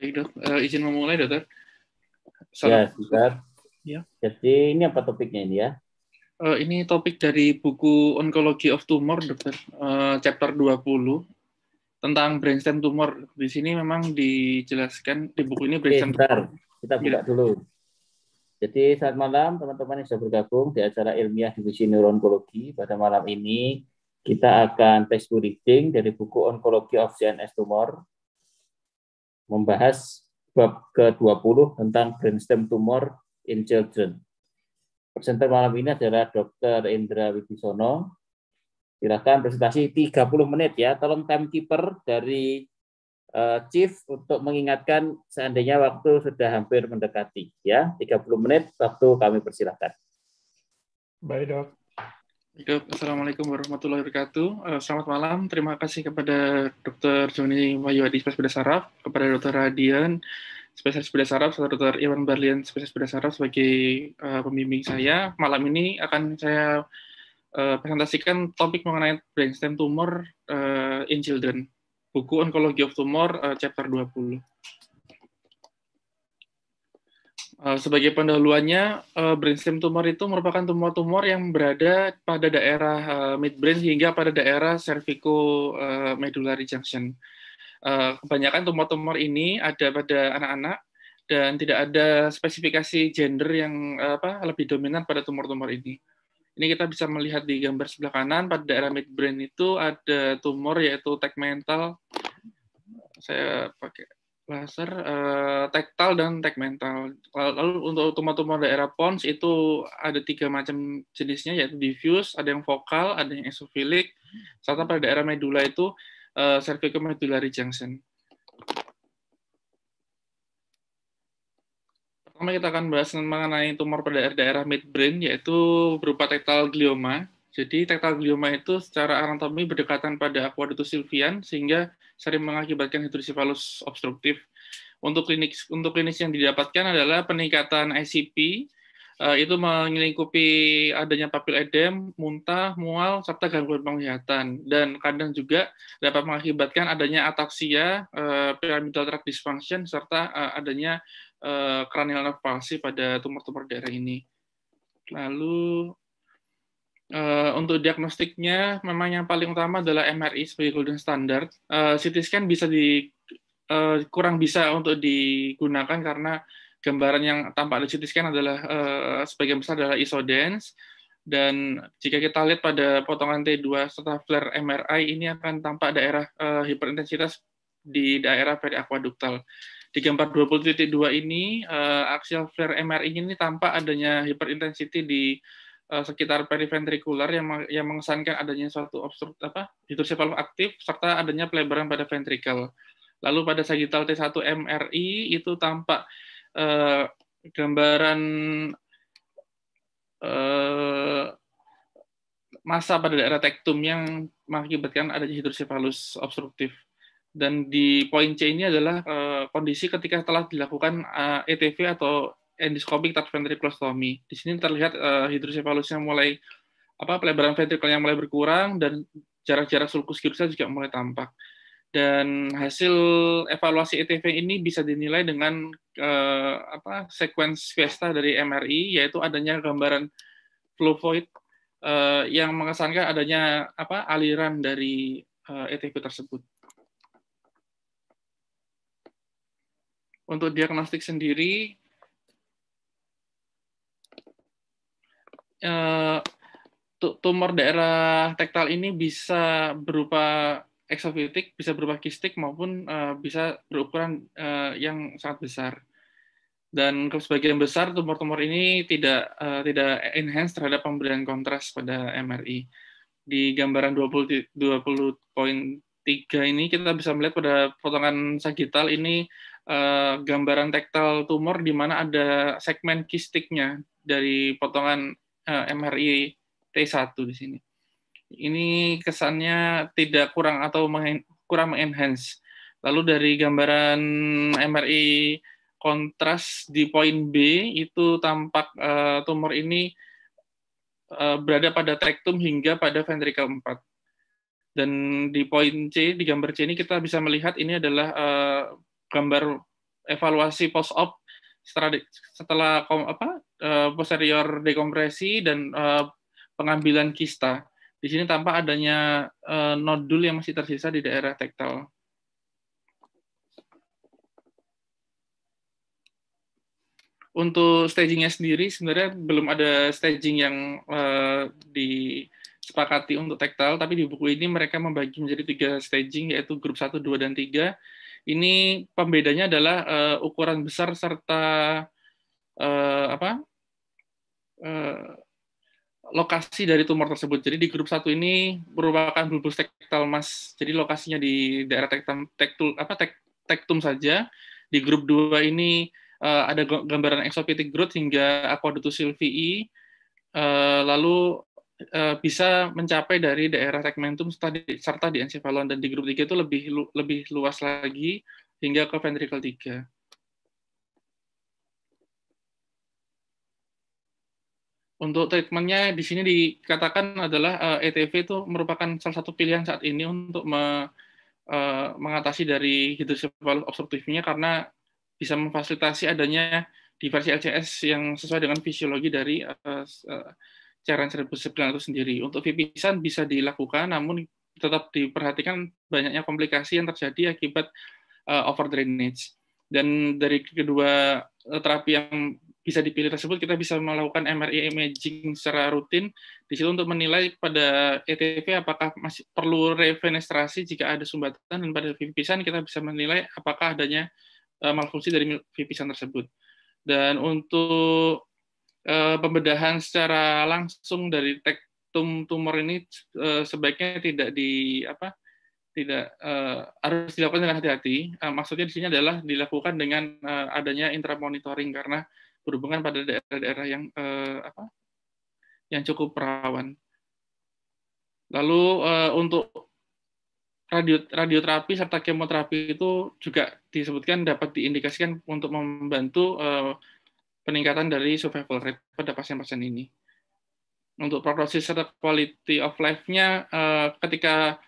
Baik dok, uh, izin memulai dokter. Ya, dokter. Ya. Jadi ini apa topiknya ini ya? Uh, ini topik dari buku Oncology of Tumor, dokter, uh, chapter 20 tentang brainstem tumor. Di sini memang dijelaskan di buku ini brainstem Oke, tumor. Kita buka ya. dulu. Jadi saat malam teman-teman yang sudah bergabung di acara ilmiah divisi neuroonkologi pada malam ini kita akan textbook reading dari buku Oncology of CNS Tumor membahas bab ke-20 tentang brainstem tumor in children. Presenter malam ini adalah Dr. Indra Wibisono. Silakan presentasi 30 menit ya. Tolong timekeeper dari uh, Chief untuk mengingatkan seandainya waktu sudah hampir mendekati ya. 30 menit waktu kami persilahkan. Baik, Dok. Dok, Assalamualaikum warahmatullahi wabarakatuh. Eh, selamat malam. Terima kasih kepada Dr. Joni Wahyudi, spesialis saraf, kepada Dr. Radian, spesialis bedah saraf, serta Dr. Iwan Barlian, spesialis bedah saraf sebagai uh, pembimbing saya. Malam ini akan saya uh, presentasikan topik mengenai brainstem tumor uh, in children, buku Oncology of Tumor uh, chapter 20. Uh, sebagai pendahuluannya, uh, brainstem tumor itu merupakan tumor-tumor yang berada pada daerah uh, midbrain hingga pada daerah cervico medullary junction. Eh, kebanyakan tumor-tumor ini ada pada anak-anak dan tidak ada spesifikasi gender yang apa lebih dominan pada tumor-tumor ini. Ini kita bisa melihat di gambar sebelah kanan pada daerah midbrain itu ada tumor yaitu tegmental. Saya pakai laser uh, tektal dan tegmental. Lalu untuk tumor-tumor daerah pons itu ada tiga macam jenisnya yaitu diffuse, ada yang vokal, ada yang esofilik, serta pada daerah medula itu uh, cervicomedullary junction. Pertama kita akan bahas mengenai tumor pada daerah midbrain yaitu berupa tektal glioma. Jadi tektal glioma itu secara anatomi berdekatan pada aqueductus sylvian sehingga sering mengakibatkan hidrosipalus obstruktif. Untuk klinis untuk klinis yang didapatkan adalah peningkatan ICP Eh, itu melingkupi adanya papil edem, muntah, mual, serta gangguan penglihatan. Dan kadang juga dapat mengakibatkan adanya ataksia, uh, pyramidal tract dysfunction, serta uh, adanya uh, cranial nerve pada tumor-tumor daerah ini. Lalu Uh, untuk diagnostiknya, memang yang paling utama adalah MRI sebagai golden standard. Uh, CT scan bisa di uh, kurang bisa untuk digunakan karena gambaran yang tampak di CT scan adalah uh, sebagian besar adalah isodens dan jika kita lihat pada potongan T2 serta flare MRI ini akan tampak daerah uh, hiperintensitas di daerah periaquaduktal. Di gambar 20.2 ini uh, axial flare MRI ini tampak adanya hyperintensity di uh, sekitar periventrikular yang yang mengesankan adanya suatu obstruk apa hidrosefalus aktif serta adanya pelebaran pada ventrikel. Lalu pada sagittal T1 MRI itu tampak uh, gambaran uh, masa pada daerah tektum yang mengakibatkan adanya hidrosefalus obstruktif. Dan di poin C ini adalah uh, kondisi ketika telah dilakukan uh, ETV atau endoscopic ventriculostomy. Di sini terlihat uh, hidrosefalusnya mulai apa pelebaran ventrikelnya mulai berkurang dan jarak-jarak sulcus gyrusnya juga mulai tampak dan hasil evaluasi ETV ini bisa dinilai dengan uh, apa sequence Fiesta dari MRI yaitu adanya gambaran flow void uh, yang mengesankan adanya apa aliran dari uh, eh, ETV tersebut. Untuk diagnostik sendiri uh, tumor daerah tektal ini bisa berupa eksofitik bisa berupa kistik maupun uh, bisa berukuran uh, yang sangat besar. Dan sebagian besar tumor-tumor ini tidak uh, tidak enhance terhadap pemberian kontras pada MRI. Di gambaran 20 20.3 ini kita bisa melihat pada potongan sagital ini uh, gambaran tektal tumor di mana ada segmen kistiknya dari potongan uh, MRI T1 di sini ini kesannya tidak kurang atau kurang mengenhance. Lalu dari gambaran MRI kontras di poin B itu tampak uh, tumor ini uh, berada pada trektum hingga pada ventrikel 4. Dan di poin C, di gambar C ini kita bisa melihat ini adalah gambar evaluasi post setelah setelah apa posterior dekompresi dan pengambilan kista. Di sini tampak adanya nodul yang masih tersisa di daerah tektal. Untuk stagingnya sendiri sebenarnya belum ada staging yang uh, disepakati untuk tektal, tapi di buku ini mereka membagi menjadi tiga staging yaitu grup 1, 2, dan 3. Ini pembedanya adalah uh, ukuran besar serta uh, apa? Uh, lokasi dari tumor tersebut. Jadi di grup satu ini merupakan bulbus tektal mas. Jadi lokasinya di daerah tektum, tektul, apa, tek, tektum saja. Di grup dua ini uh, ada gambaran exopitic growth hingga aquaductus sylvii, uh, lalu bisa mencapai dari daerah segmentum serta di, serta di encephalon dan di grup 3 itu lebih lebih luas lagi hingga ke ventricle 3. Untuk treatmentnya di sini dikatakan adalah uh, ETV itu merupakan salah satu pilihan saat ini untuk me, uh, mengatasi dari hidrocephalus obstruktifnya karena bisa memfasilitasi adanya diversi LCS yang sesuai dengan fisiologi dari uh, cairan cerebrospinal itu sendiri. Untuk vipisan bisa dilakukan, namun tetap diperhatikan banyaknya komplikasi yang terjadi akibat uh, over drainage. Dan dari kedua terapi yang bisa dipilih tersebut, kita bisa melakukan MRI imaging secara rutin di situ untuk menilai pada ETV apakah masih perlu refenestrasi jika ada sumbatan dan pada vipisan kita bisa menilai apakah adanya uh, malfungsi dari vipisan tersebut. Dan untuk uh, pembedahan secara langsung dari tektum tumor ini uh, sebaiknya tidak di apa tidak uh, harus dilakukan dengan hati-hati. Uh, maksudnya di sini adalah dilakukan dengan uh, adanya intramonitoring karena berhubungan pada daerah-daerah yang uh, apa yang cukup rawan. Lalu uh, untuk radio radioterapi serta kemoterapi itu juga disebutkan dapat diindikasikan untuk membantu uh, peningkatan dari survival rate pada pasien-pasien ini. Untuk prognosis serta quality of life-nya uh, ketika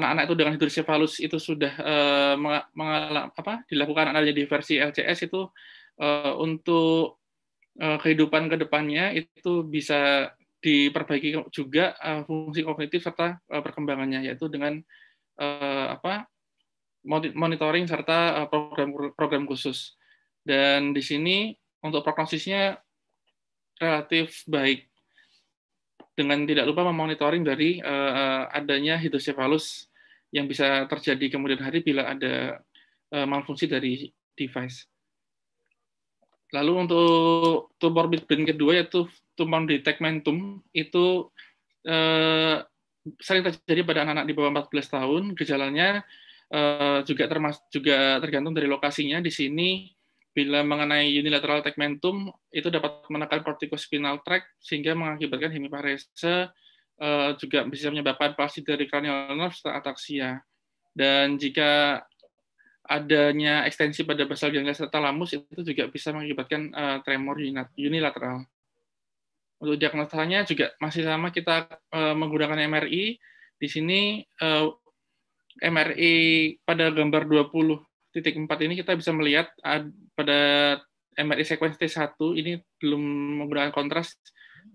anak-anak itu dengan hidrosefalus itu sudah uh, mengalami apa dilakukan adanya diversi LCS itu uh, untuk uh, kehidupan ke depannya itu bisa diperbaiki juga fungsi kognitif serta perkembangannya yaitu dengan apa monitoring serta uh, program program khusus. Dan di sini untuk prognosisnya relatif baik dengan tidak lupa memonitoring dari uh, adanya hidrosefalus yang bisa terjadi kemudian hari bila ada uh, malfungsi dari device. Lalu untuk tumor brain kedua yaitu tumor di tegmentum itu uh, sering terjadi pada anak-anak di bawah 14 tahun. Gejalanya uh, juga termas juga tergantung dari lokasinya. Di sini bila mengenai unilateral tegmentum itu dapat menekan corticospinal tract sehingga mengakibatkan hemiparese uh, juga bisa menyebabkan palsi dari cranial nerve serta ataksia. Dan jika adanya ekstensi pada basal ganglia serta lamus itu juga bisa mengakibatkan uh, tremor unilateral. Untuk diagnosanya juga masih sama kita uh, menggunakan MRI. Di sini uh, MRI pada gambar 20.4 ini kita bisa melihat pada MRI sequence T1 ini belum menggunakan kontras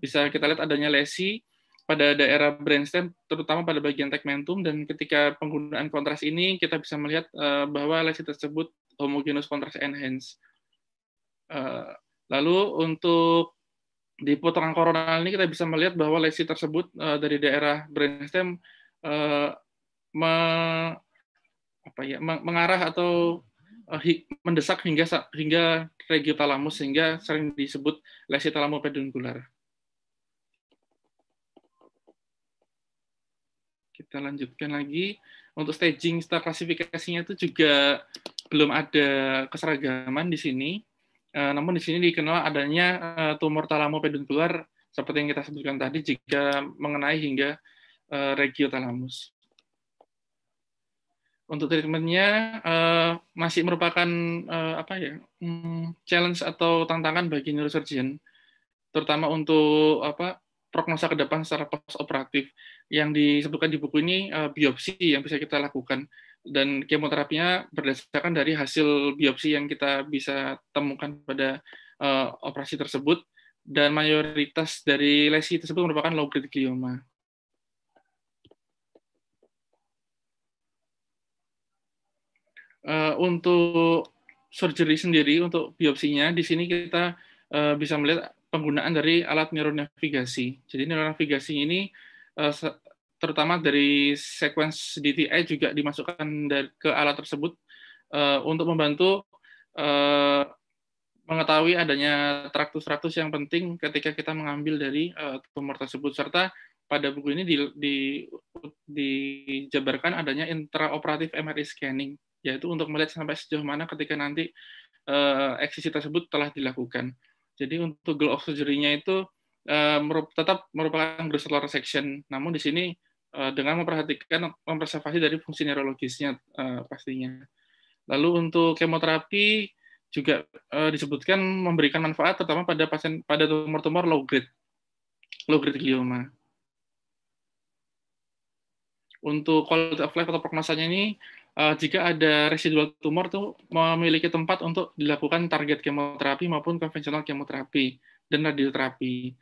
bisa kita lihat adanya lesi pada daerah brainstem terutama pada bagian tegmentum dan ketika penggunaan kontras ini kita bisa melihat uh, bahwa lesi tersebut homogeneous contrast enhance. Uh, lalu untuk di putaran koronal ini kita bisa melihat bahwa lesi tersebut uh, dari daerah brainstem apa ya, mengarah atau uh, hi, mendesak hingga hingga regiotalamus sehingga sering disebut lesi talamopeduncular. Kita lanjutkan lagi untuk staging setelah klasifikasinya itu juga belum ada keseragaman di sini Eh, namun di sini dikenal adanya uh, tumor talamopeduncular seperti yang kita sebutkan tadi jika mengenai hingga uh, regiotalamus. Untuk treatmentnya uh, masih merupakan uh, apa ya um, challenge atau tantangan bagi neurosurgeon, terutama untuk apa prognosa ke depan secara post operatif. Yang disebutkan di buku ini uh, biopsi yang bisa kita lakukan. dan kemoterapinya berdasarkan dari hasil biopsi yang kita bisa temukan pada uh, operasi tersebut dan mayoritas dari lesi tersebut merupakan low grade glioma. Uh, untuk surgery sendiri untuk biopsinya di sini kita uh, bisa melihat penggunaan dari alat neuronavigasi. Jadi neuronavigasi ini uh, terutama dari sequence DTI juga dimasukkan dari, ke alat tersebut uh, untuk membantu uh, mengetahui adanya traktus-traktus yang penting ketika kita mengambil dari uh, tumor tersebut serta pada buku ini di, di, dijabarkan adanya intraoperatif MRI scanning yaitu untuk melihat sampai sejauh mana ketika nanti uh, eksisi tersebut telah dilakukan. Jadi untuk goal of surgery-nya itu uh, tetap merupakan grossular resection, namun di sini Eh, dengan memperhatikan mempreservasi dari fungsi neurologisnya uh, pastinya. Lalu untuk kemoterapi juga uh, disebutkan memberikan manfaat terutama pada pasien pada tumor-tumor low grade low grade glioma. Untuk quality of life atau prognosanya ini uh, jika ada residual tumor tuh memiliki tempat untuk dilakukan target kemoterapi maupun konvensional kemoterapi dan radioterapi.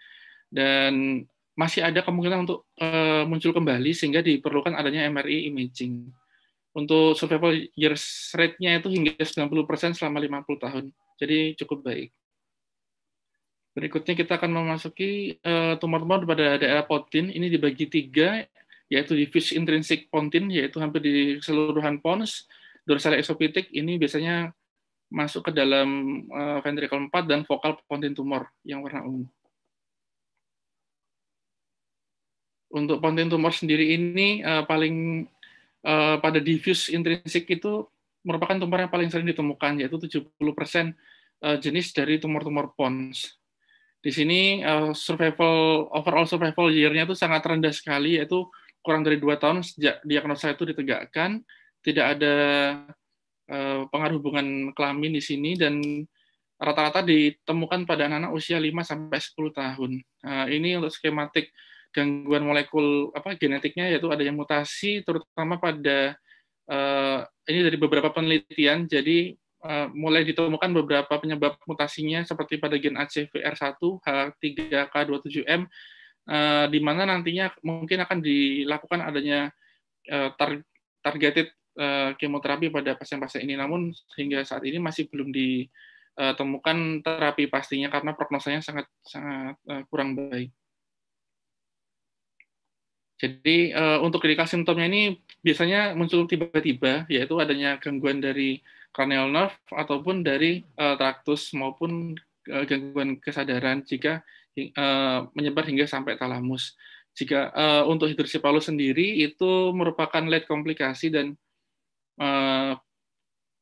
Dan masih ada kemungkinan untuk uh, muncul kembali sehingga diperlukan adanya MRI imaging. Untuk survival years rate-nya itu hingga 90% selama 50 tahun. Jadi cukup baik. Berikutnya kita akan memasuki uh, tumor-tumor pada daerah pontin. Ini dibagi tiga, yaitu diffuse intrinsic pontin, yaitu hampir di keseluruhan pons. Dorsal esopitik ini biasanya masuk ke dalam uh, ventricle 4 dan vokal pontin tumor yang warna ungu. untuk pontin tumor sendiri ini uh, paling uh, pada diffuse intrinsik itu merupakan tumor yang paling sering ditemukan yaitu 70% uh, jenis dari tumor-tumor pons. Di sini survival overall survival year-nya itu sangat rendah sekali yaitu kurang dari dua tahun sejak diagnosa itu ditegakkan, tidak ada uh, pengaruh hubungan kelamin di sini dan rata-rata ditemukan pada anak-anak usia 5 sampai 10 tahun. Uh, ini untuk skematik gangguan molekul apa genetiknya yaitu adanya mutasi terutama pada uh, ini dari beberapa penelitian jadi mulai ditemukan beberapa penyebab mutasinya seperti pada gen ACVR1 H3K27M uh, di mana nantinya mungkin akan dilakukan adanya uh, tar targeted uh, kemoterapi pada pasien-pasien ini namun hingga saat ini masih belum ditemukan terapi pastinya karena prognosanya sangat sangat kurang baik. Jadi untuk clinical simptomnya ini biasanya muncul tiba-tiba, yaitu adanya gangguan dari cranial nerve ataupun dari traktus maupun gangguan kesadaran jika uh, menyebar hingga sampai talamus. Jika uh, untuk hidrosipalus sendiri itu merupakan late komplikasi dan uh,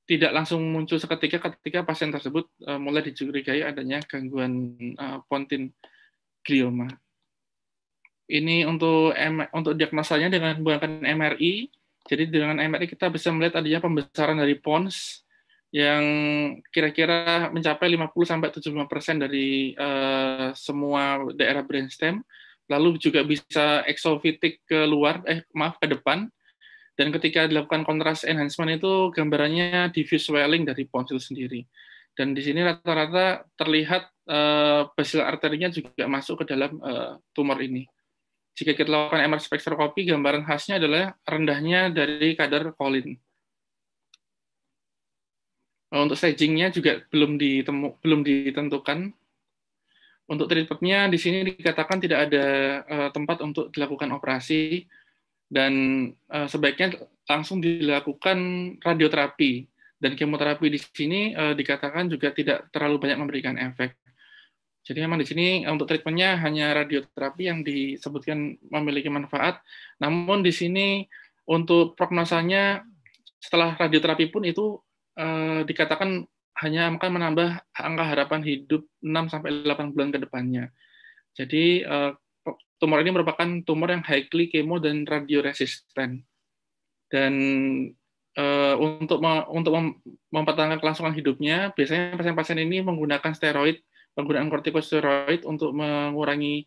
tidak langsung muncul seketika ketika pasien tersebut mulai dicurigai adanya gangguan uh, pontin glioma ini untuk untuk diagnosanya dengan menggunakan MRI. Jadi dengan MRI kita bisa melihat adanya pembesaran dari pons yang kira-kira mencapai 50 sampai 75% dari uh, semua daerah brainstem. Lalu juga bisa exofitik ke luar, eh maaf ke depan. Dan ketika dilakukan kontras enhancement itu gambarannya diffuse swelling dari pons itu sendiri. Dan di sini rata-rata terlihat uh, basil arterinya juga masuk ke dalam uh, tumor ini jika kita lakukan MR spektroskopi, gambaran khasnya adalah rendahnya dari kadar kolin. Untuk stagingnya juga belum ditemu, belum ditentukan. Untuk treatmentnya di sini dikatakan tidak ada uh, tempat untuk dilakukan operasi dan uh, sebaiknya langsung dilakukan radioterapi dan kemoterapi di sini uh, dikatakan juga tidak terlalu banyak memberikan efek. Jadi memang di sini untuk treatmentnya hanya radioterapi yang disebutkan memiliki manfaat. Namun di sini untuk prognosanya setelah radioterapi pun itu eh, dikatakan hanya akan menambah angka harapan hidup 6 sampai 8 bulan ke depannya. Jadi eh, tumor ini merupakan tumor yang highly chemo dan radioresisten. Dan eh, untuk untuk mempertahankan kelangsungan hidupnya, biasanya pasien-pasien ini menggunakan steroid penggunaan kortikosteroid untuk mengurangi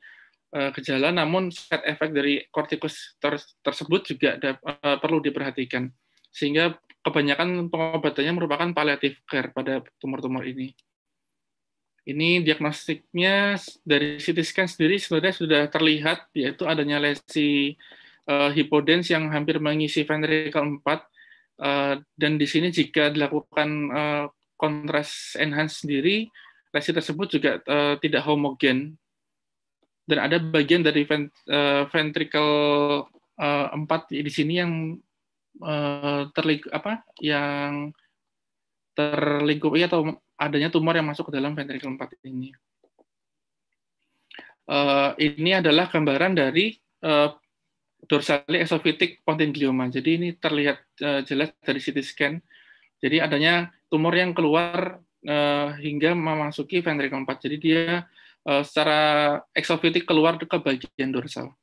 uh, gejala, namun side effect dari kortikos ter tersebut juga ada, uh, perlu diperhatikan. sehingga kebanyakan pengobatannya merupakan palliative care pada tumor-tumor ini. Ini diagnostiknya dari CT scan sendiri sebenarnya sudah terlihat yaitu adanya lesi uh, hipodens yang hampir mengisi ventricle 4 uh, eh, dan di sini jika dilakukan uh, kontras enhance sendiri lesi tersebut juga uh, tidak homogen dan ada bagian dari vent, uh, uh, 4 di sini yang terlik apa yang terlingkupi atau adanya tumor yang masuk ke dalam ventricle 4 ini. Uh, ini adalah gambaran dari uh, dorsally esophageal pontinglioma. Jadi ini terlihat uh, jelas dari CT scan. Jadi adanya tumor yang keluar uh, hingga memasuki ventricle 4. Jadi dia uh, secara exophytic keluar ke bagian dorsal.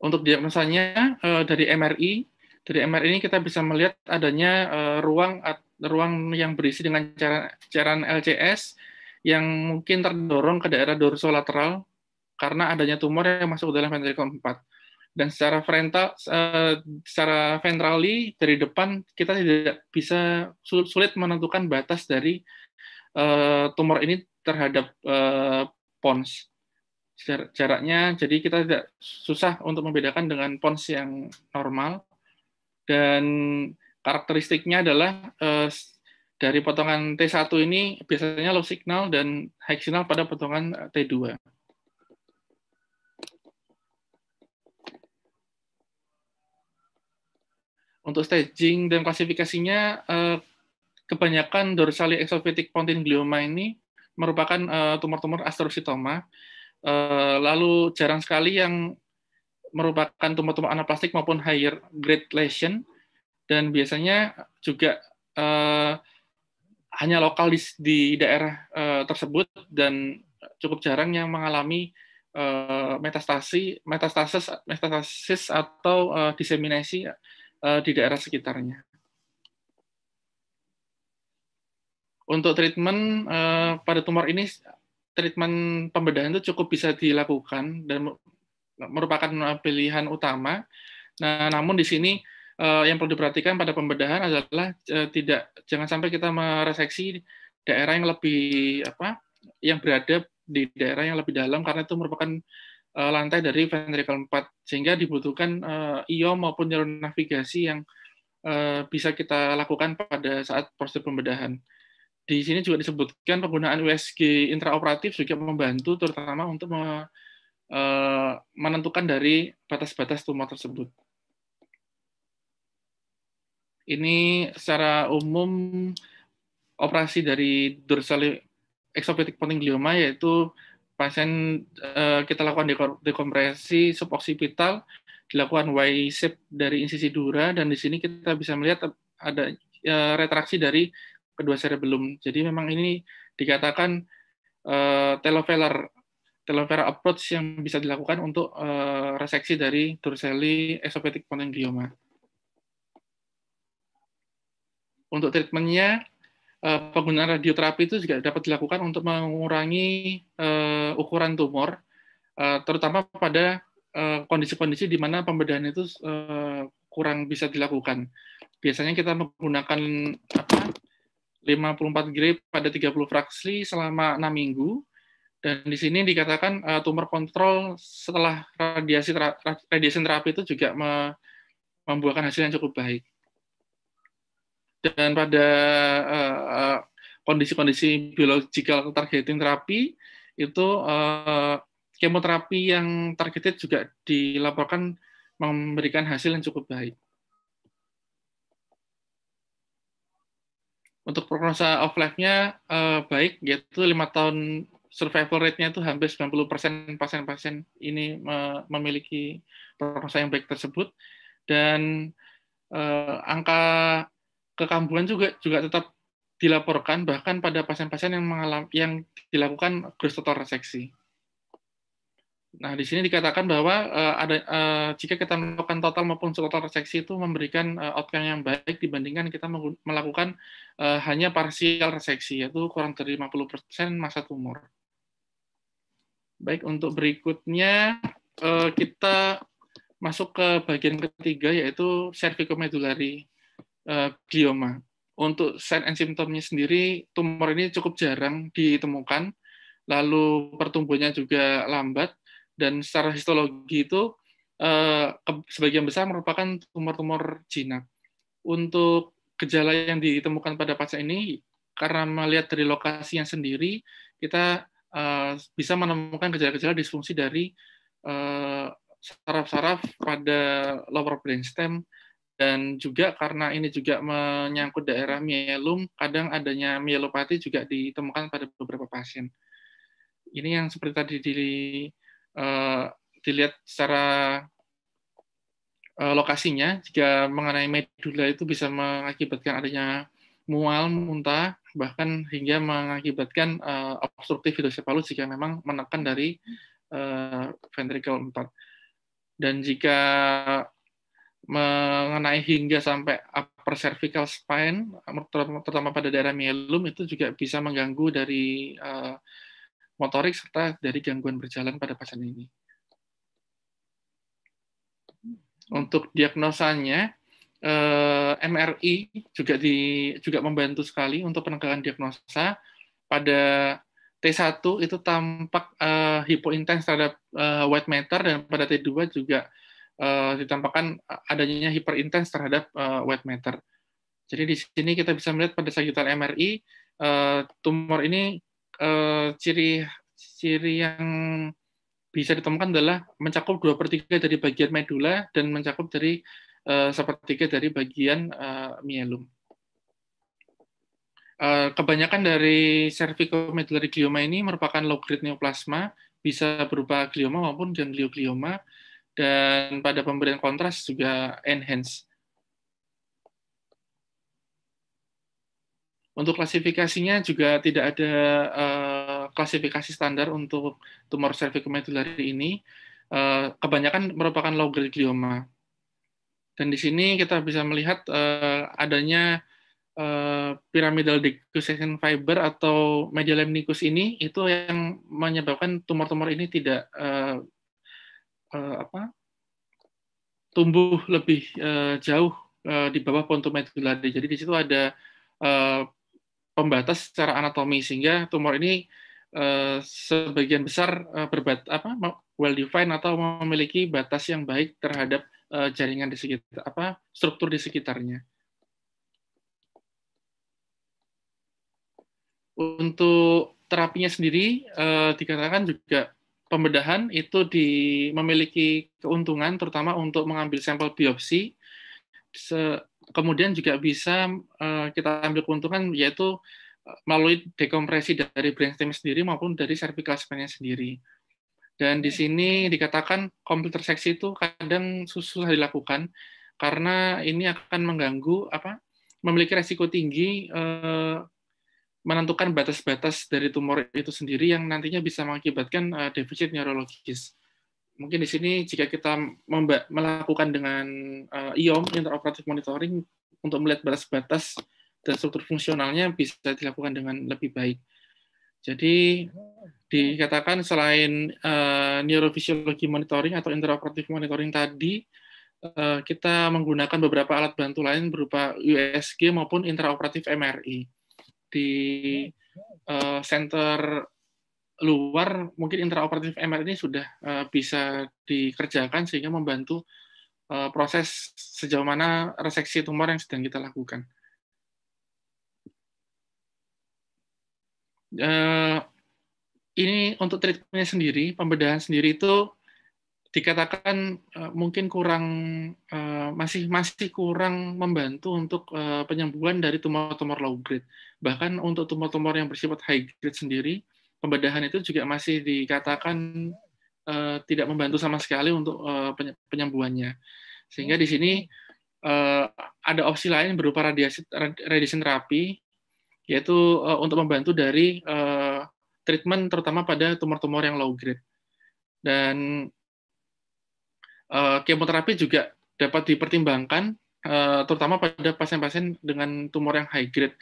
Untuk diagnosanya uh, dari MRI dari MR ini kita bisa melihat adanya uh, ruang ruang yang berisi dengan cara cairan LCS yang mungkin terdorong ke daerah dorsolateral karena adanya tumor yang masuk ke dalam ventricle 4. Dan secara frontal, uh, secara ventrali dari depan kita tidak bisa sulit menentukan batas dari uh, tumor ini terhadap uh, pons jaraknya jadi kita tidak susah untuk membedakan dengan pons yang normal dan karakteristiknya adalah uh, dari potongan T1 ini biasanya low signal dan high signal pada potongan T2. Untuk staging dan klasifikasinya, uh, kebanyakan dorsally exophytic pontine glioma ini merupakan uh, tumor-tumor astrocytoma. Lalu jarang sekali yang merupakan tumor-tumor anaplastik maupun higher grade lesion dan biasanya juga uh, hanya lokal di, di daerah uh, tersebut dan cukup jarang yang mengalami uh, metastasi metastasis metastasis atau uh, diseminasi uh, di daerah sekitarnya. Untuk treatment uh, pada tumor ini treatment pembedahan itu cukup bisa dilakukan dan merupakan pilihan utama. Nah, namun di sini uh, yang perlu diperhatikan pada pembedahan adalah uh, tidak jangan sampai kita mereseksi daerah yang lebih apa yang berada di daerah yang lebih dalam karena itu merupakan uh, lantai dari ventricle 4 sehingga dibutuhkan uh, IO maupun neuron navigasi yang bisa kita lakukan pada saat proses pembedahan. Di sini juga disebutkan penggunaan USG intraoperatif juga membantu terutama untuk Eh, menentukan dari batas-batas tumor tersebut. Ini secara umum operasi dari dorsal exophageal pontinglioma yaitu pasien uh, kita lakukan dekompresi suboccipital, dilakukan Y shape dari insisi dura dan di sini kita bisa melihat ada uh, retraksi dari kedua cerebellum. Jadi memang ini dikatakan uh, telovelar telovera approach yang bisa dilakukan untuk uh, reseksi dari dorsally esophageal pontinglioma. Untuk treatmentnya, uh, penggunaan radioterapi itu juga dapat dilakukan untuk mengurangi uh, ukuran tumor, uh, terutama pada kondisi-kondisi di mana pembedahan itu kurang bisa dilakukan. Biasanya kita menggunakan apa, 54 gray pada 30 fraksi selama 6 minggu, dan di sini dikatakan uh, tumor kontrol setelah radiasi radiasi terapi itu juga me, membuahkan hasil yang cukup baik. Dan pada uh, kondisi-kondisi biological targeting terapi itu uh, kemoterapi yang targeted juga dilaporkan memberikan hasil yang cukup baik. Untuk prognosa of life-nya uh, baik, yaitu lima tahun survival rate-nya itu hampir 90% pasien-pasien ini memiliki prognosa yang baik tersebut dan eh, angka kekambuhan juga juga tetap dilaporkan bahkan pada pasien-pasien yang mengalami yang dilakukan gross total reseksi. Nah, di sini dikatakan bahwa uh, ada uh, jika kita melakukan total maupun total reseksi itu memberikan uh, outcome yang baik dibandingkan kita melakukan uh, hanya parsial reseksi yaitu kurang dari 50% masa tumor. Baik, untuk berikutnya eh, kita masuk ke bagian ketiga yaitu cervicomedulary uh, glioma. Untuk sign and symptomnya sendiri, tumor ini cukup jarang ditemukan, lalu pertumbuhannya juga lambat, dan secara histologi itu uh, sebagian besar merupakan tumor-tumor jinak. Untuk gejala yang ditemukan pada pasien ini, karena melihat dari lokasi yang sendiri, kita uh, bisa menemukan gejala-gejala disfungsi dari uh, saraf-saraf pada lower brainstem dan juga karena ini juga menyangkut daerah mielum, kadang adanya mielopati juga ditemukan pada beberapa pasien. Ini yang seperti tadi di, uh, dilihat secara uh, lokasinya, jika mengenai medula itu bisa mengakibatkan adanya mual, muntah, bahkan hingga mengakibatkan uh, obstruktif hidrosepalus jika memang menekan dari uh, ventricle 4 dan jika mengenai hingga sampai upper cervical spine, terutama pada daerah mielum itu juga bisa mengganggu dari uh, motorik serta dari gangguan berjalan pada pasien ini. Untuk diagnosanya, eh, MRI juga di juga membantu sekali untuk penegakan diagnosa pada T1 itu tampak uh, hipointens terhadap uh, white matter dan pada T2 juga uh, ditampakkan adanya hyperintens terhadap uh, white matter. Jadi di sini kita bisa melihat pada sagittal MRI tumor ini uh, ciri ciri yang bisa ditemukan adalah mencakup dua per tiga dari bagian medula dan mencakup dari uh, sepertiga dari bagian uh, mielum. Eh, kebanyakan dari cervicomedullary glioma ini merupakan low grade neoplasma, bisa berupa glioma maupun ganglioglioma, dan pada pemberian kontras juga enhance. Untuk klasifikasinya juga tidak ada uh, klasifikasi standar untuk tumor cervicomedullary ini. Uh, kebanyakan merupakan low grade glioma. Dan di sini kita bisa melihat uh, adanya uh, pyramidal decussation fiber atau media lemnicus ini itu yang menyebabkan tumor-tumor ini tidak uh, uh, apa tumbuh lebih uh, jauh uh, di bawah pontomedullary. Jadi di situ ada pembatas secara anatomi sehingga tumor ini uh, sebagian besar uh, berbat apa well defined atau memiliki batas yang baik terhadap uh, jaringan di sekitar apa struktur di sekitarnya. Untuk terapinya sendiri eh, dikatakan juga pembedahan itu di, memiliki keuntungan terutama untuk mengambil sampel biopsi. Kemudian juga bisa eh, kita ambil keuntungan yaitu eh, melalui dekompresi dari brainstem sendiri maupun dari cervical spine sendiri. Dan di sini dikatakan komputer seksi itu kadang susah dilakukan karena ini akan mengganggu apa memiliki resiko tinggi eh, menentukan batas-batas dari tumor itu sendiri yang nantinya bisa mengakibatkan uh, defisit neurologis. Mungkin di sini jika kita melakukan dengan uh, IOM interoperatif monitoring untuk melihat batas-batas dan struktur fungsionalnya bisa dilakukan dengan lebih baik. Jadi dikatakan selain uh, neurofisiologi monitoring atau interoperatif monitoring tadi, uh, kita menggunakan beberapa alat bantu lain berupa USG maupun intraoperatif MRI di uh, center luar mungkin intraoperatif MR ini sudah uh, bisa dikerjakan sehingga membantu uh, proses sejauh mana reseksi tumor yang sedang kita lakukan. Uh, ini untuk treatmentnya sendiri, pembedahan sendiri itu dikatakan uh, mungkin kurang uh, masih masih kurang membantu untuk uh, penyembuhan dari tumor-tumor low grade. Bahkan untuk tumor-tumor yang bersifat high grade sendiri, pembedahan itu juga masih dikatakan uh, tidak membantu sama sekali untuk uh, penyembuhannya. Sehingga di sini uh, ada opsi lain berupa radiasi radiation terapi yaitu uh, untuk membantu dari uh, treatment terutama pada tumor-tumor yang low grade. Dan uh, kemoterapi juga dapat dipertimbangkan, uh, terutama pada pasien-pasien dengan tumor yang high grade.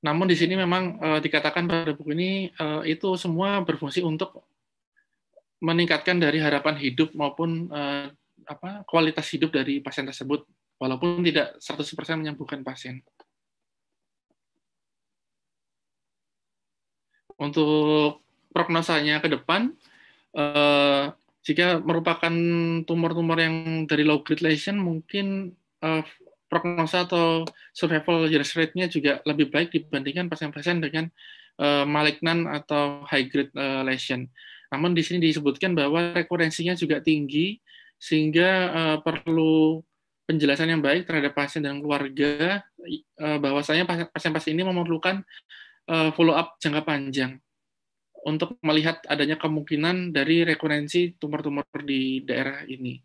Namun di sini memang uh, dikatakan pada buku ini uh, itu semua berfungsi untuk meningkatkan dari harapan hidup maupun uh, apa kualitas hidup dari pasien tersebut walaupun tidak 100% menyembuhkan pasien. Untuk prognosanya ke depan, jika merupakan tumor-tumor yang dari low grade lesion, mungkin prognosa atau survival rate-nya juga lebih baik dibandingkan pasien-pasien dengan uh, malignan atau high grade uh, lesion. Namun di sini disebutkan bahwa rekurensinya juga tinggi sehingga uh, perlu penjelasan yang baik terhadap pasien dan keluarga uh, bahwasanya pasien-pasien ini memerlukan uh, follow up jangka panjang untuk melihat adanya kemungkinan dari rekurensi tumor-tumor di daerah ini.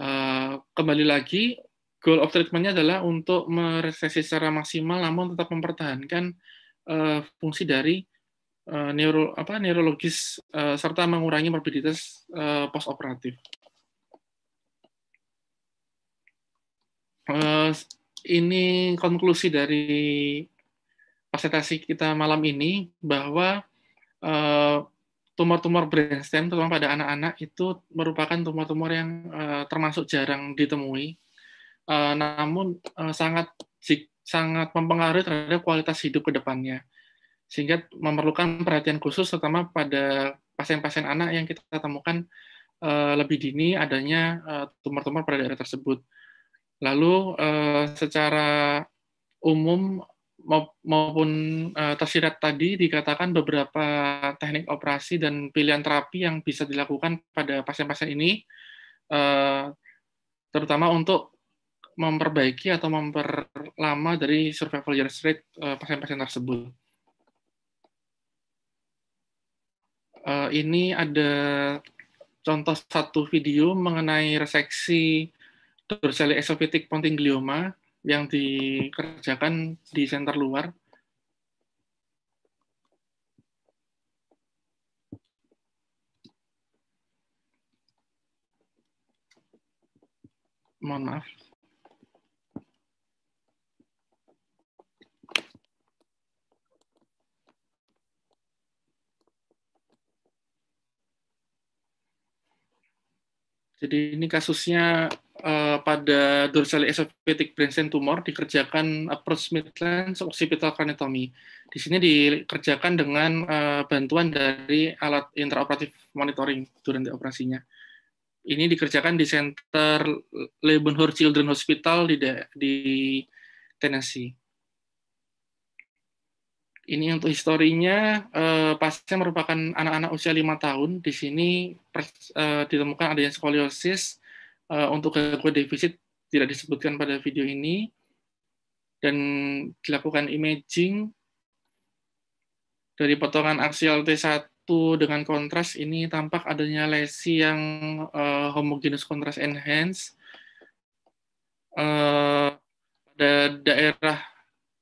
Uh, kembali lagi, goal of treatment-nya adalah untuk meresesi secara maksimal, namun tetap mempertahankan uh, fungsi dari uh, neuro apa neurologis uh, serta mengurangi morbiditas uh, postoperatif. Uh, ini konklusi dari presentasi kita malam ini bahwa tumor-tumor brainstem, terutama pada anak-anak, itu merupakan tumor-tumor yang uh, termasuk jarang ditemui, uh, namun uh, sangat sangat mempengaruhi terhadap kualitas hidup ke depannya sehingga memerlukan perhatian khusus terutama pada pasien-pasien anak yang kita temukan uh, lebih dini adanya uh, tumor-tumor pada daerah tersebut. Lalu uh, secara umum maupun uh, tersirat tadi dikatakan beberapa teknik operasi dan pilihan terapi yang bisa dilakukan pada pasien-pasien ini uh, terutama untuk memperbaiki atau memperlama dari survival years rate pasien-pasien tersebut. uh, ini ada contoh satu video mengenai reseksi dorsali esophageal ponting glioma yang dikerjakan di center luar. Mohon maaf. Jadi ini kasusnya uh, pada dorsal esophageal brainstem tumor dikerjakan approach midline occipital craniotomy. Di sini dikerjakan dengan uh, bantuan dari alat intraoperatif monitoring durante operasinya. Ini dikerjakan di Center Leavenworth Children Hospital di, di Tennessee. Ini untuk historinya, eh, pasien merupakan anak-anak usia lima tahun. Di sini eh, ditemukan adanya skoliosis eh, untuk gangguan defisit tidak disebutkan pada video ini. Dan dilakukan imaging dari potongan aksial T1 dengan kontras. Ini tampak adanya lesi yang uh, homogeneous contrast enhance uh, pada daerah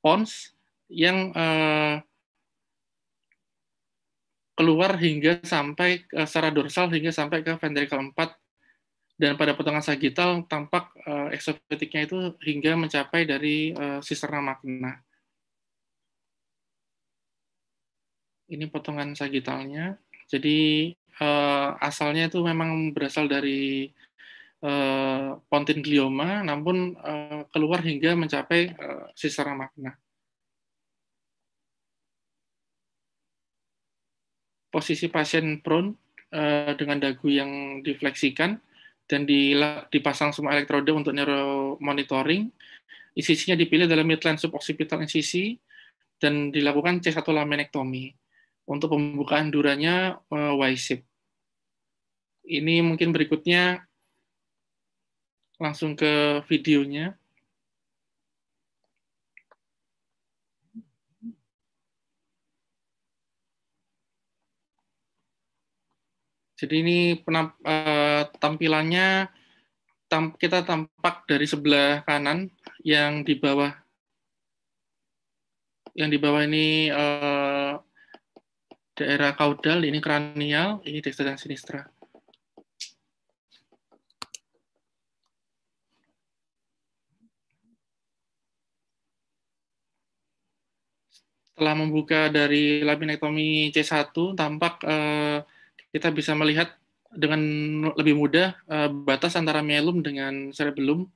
pons yang uh, keluar hingga sampai uh, secara dorsal hingga sampai ke ventricle 4 dan pada potongan sagital tampak uh, eksopetiknya itu hingga mencapai dari uh, sisterna magna. Ini potongan sagitalnya. Jadi asalnya itu memang berasal dari uh, pontin glioma, namun keluar hingga mencapai uh, sisterna magna. Posisi pasien prone uh, dengan dagu yang difleksikan dan dipasang semua elektroda untuk neuromonitoring. Isisinya dipilih dalam midline suboccipital incisi dan dilakukan C1 laminectomy. Untuk pembukaan duranya uh, Y-shape. Ini mungkin berikutnya langsung ke videonya. Jadi ini penamp, uh, tampilannya tam, kita tampak dari sebelah kanan yang di bawah yang di bawah ini uh, daerah kaudal, ini kranial, ini dextra dan sinistra. Setelah membuka dari laminektomi C1, tampak uh, kita bisa melihat dengan lebih mudah uh, batas antara myelum dengan cerebellum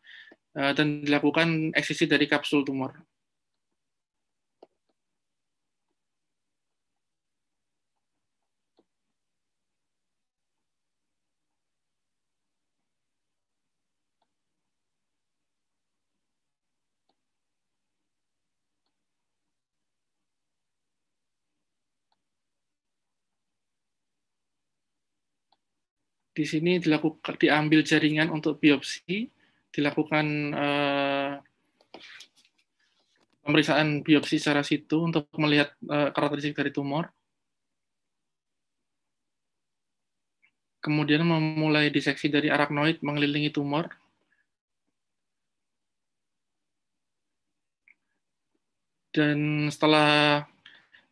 uh, dan dilakukan eksisi dari kapsul tumor. Di sini dilakukan diambil jaringan untuk biopsi, dilakukan uh, pemeriksaan biopsi secara situ untuk melihat uh, karakteristik dari tumor. Kemudian memulai diseksi dari arachnoid mengelilingi tumor. Dan setelah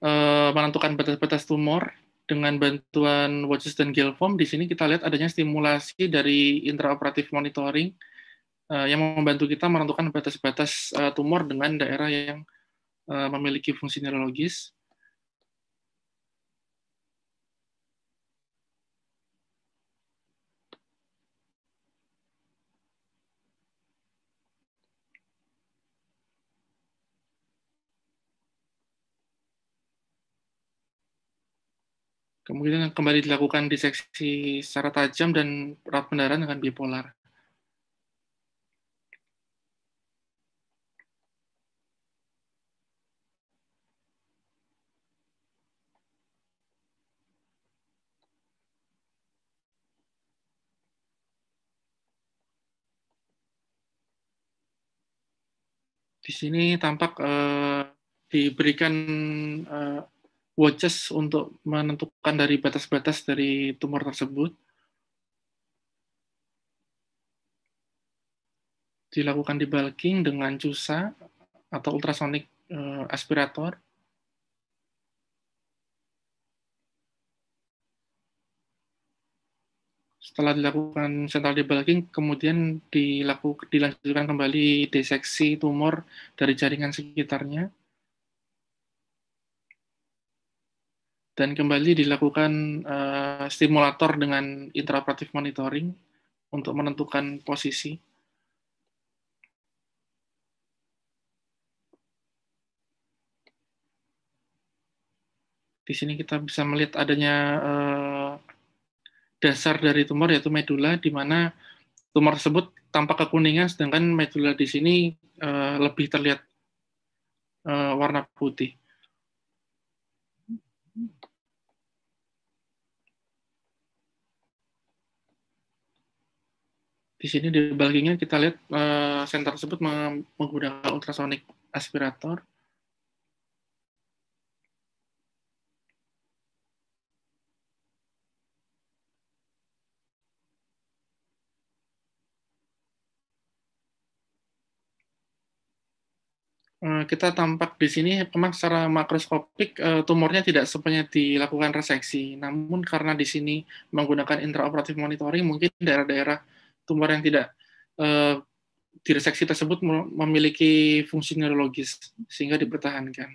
uh, menentukan batas-batas tumor, dengan bantuan Watches dan Gelform, di sini kita lihat adanya stimulasi dari intraoperatif monitoring uh, yang membantu kita menentukan batas-batas uh, tumor dengan daerah yang uh, memiliki fungsi neurologis. Kemudian kembali dilakukan diseksi secara tajam dan rawat pendarahan dengan bipolar. Di sini tampak uh, diberikan uh, watches untuk menentukan dari batas-batas dari tumor tersebut. Dilakukan debulking dengan CUSA atau ultrasonic uh, aspirator. Setelah dilakukan central debulking, kemudian dilakukan, dilanjutkan kembali diseksi tumor dari jaringan sekitarnya dan kembali dilakukan uh, stimulator dengan intraoperatif monitoring untuk menentukan posisi. Di sini kita bisa melihat adanya uh, dasar dari tumor yaitu medula, di mana tumor tersebut tampak kekuningan, sedangkan medula di sini uh, lebih terlihat uh, warna putih. Di sini di baliknya kita lihat uh, senter tersebut menggunakan ultrasonic aspirator. Eh, kita tampak di sini memang secara makroskopik uh, tumornya tidak sepenuhnya dilakukan reseksi. Namun karena di sini menggunakan intraoperatif monitoring, mungkin daerah-daerah tumor yang tidak uh, direseksi tersebut memiliki fungsi neurologis sehingga dipertahankan.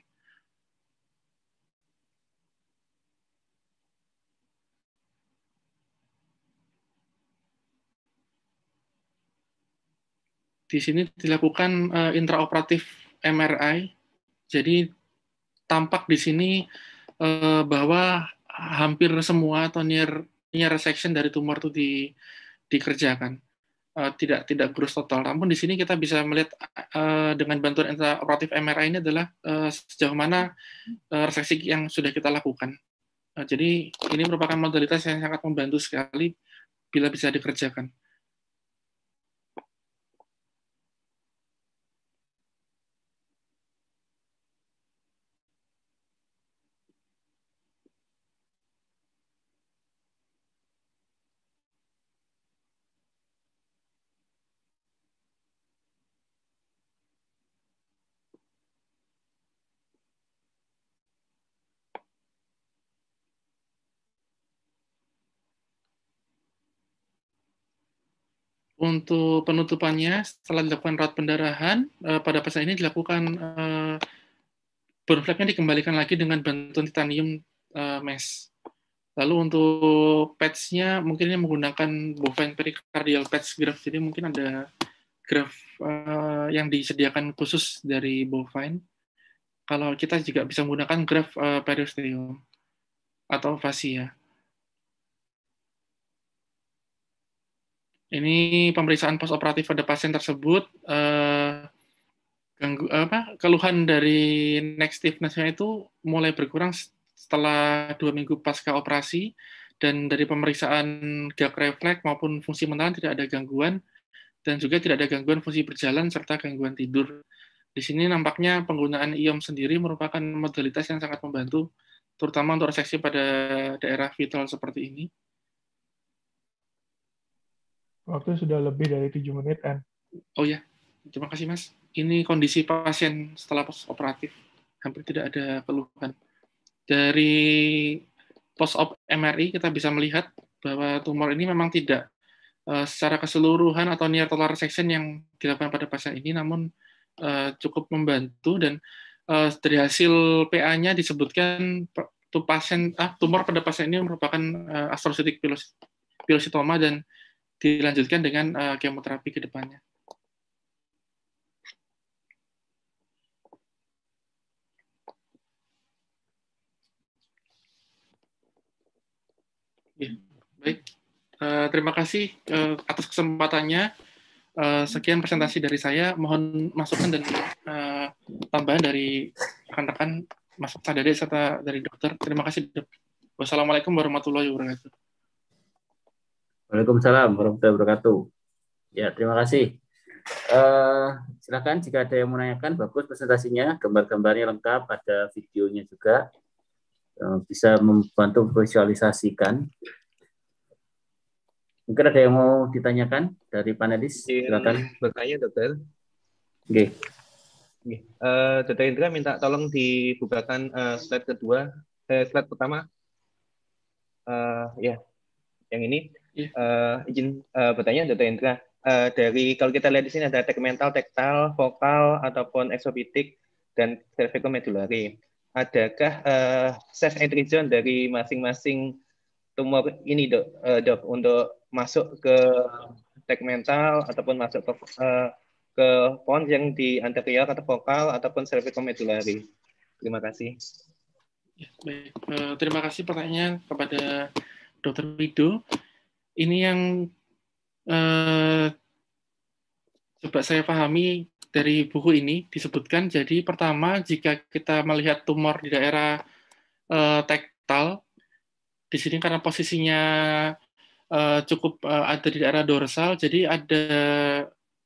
Di sini dilakukan uh, intraoperatif MRI. Jadi tampak di sini uh, bahwa hampir semua atau near near resection dari tumor itu di, dikerjakan. Uh, tidak tidak gross total. Namun di sini kita bisa melihat uh, dengan bantuan intraoperatif MRI ini adalah uh, sejauh mana uh, reseksi yang sudah kita lakukan. Uh, jadi ini merupakan modalitas yang sangat membantu sekali bila bisa dikerjakan. Untuk penutupannya, setelah dilakukan rawat pendarahan, uh, pada pasien ini dilakukan uh, bone flap dikembalikan lagi dengan bantuan titanium uh, mesh. Lalu untuk patch-nya mungkin ini menggunakan bovine pericardial patch graph. Jadi mungkin ada graph uh, yang disediakan khusus dari bovine. Kalau kita juga bisa menggunakan graph uh, periosteum atau fascia. Ini pemeriksaan postoperatif pada pasien tersebut. Uh, ganggu apa keluhan dari neck stiffness-nya itu mulai berkurang setelah dua minggu pasca operasi dan dari pemeriksaan gag refleks maupun fungsi mental tidak ada gangguan dan juga tidak ada gangguan fungsi berjalan serta gangguan tidur. Di sini nampaknya penggunaan IOM sendiri merupakan modalitas yang sangat membantu, terutama untuk reseksi pada daerah vital seperti ini. Waktu sudah lebih dari tujuh menit, An. Oh ya, terima kasih Mas. Ini kondisi pasien setelah post operatif, hampir tidak ada keluhan. Dari post op MRI kita bisa melihat bahwa tumor ini memang tidak uh, secara keseluruhan atau near total resection yang dilakukan pada pasien ini, namun uh, cukup membantu dan uh, dari hasil PA-nya disebutkan pasien ah, tumor pada pasien ini merupakan uh, astrocytic pilositoma dan dilanjutkan dengan uh, kemoterapi ke depannya. Ya, baik. Uh, terima kasih uh, atas kesempatannya. Uh, sekian presentasi dari saya. Mohon masukan dan uh, tambahan dari rekan-rekan Mas Sadade serta dari dokter. Terima kasih. Wassalamualaikum warahmatullahi wabarakatuh. Waalaikumsalam warahmatullahi wabarakatuh. Ya, terima kasih. Uh, silakan jika ada yang menanyakan, bagus presentasinya, gambar-gambarnya lengkap, ada videonya juga, uh, bisa membantu visualisasikan. Mungkin ada yang mau ditanyakan dari panelis, silakan. Bertanya, dokter. Oke. Okay. Uh, dokter Indra minta tolong dibukakan uh, slide kedua, eh, slide pertama. Uh, ya, yang ini. Uh, izin uh, bertanya, Dr. Indra. Uh, dari kalau kita lihat di sini ada tegmental, tektal, vokal ataupun exobitic dan cervicomedulari. Adakah uh, self entry zone dari masing-masing tumor ini dok, uh, dok untuk masuk ke tegmental ataupun masuk ke uh, ke pons yang di anterior atau vokal ataupun cervicomedulari. Terima kasih. Ya, baik. Uh, terima kasih pertanyaannya kepada Dr. Wido ini yang eh, coba saya pahami dari buku ini disebutkan. Jadi pertama, jika kita melihat tumor di daerah eh, tektal, di sini karena posisinya eh, cukup eh, ada di daerah dorsal, jadi ada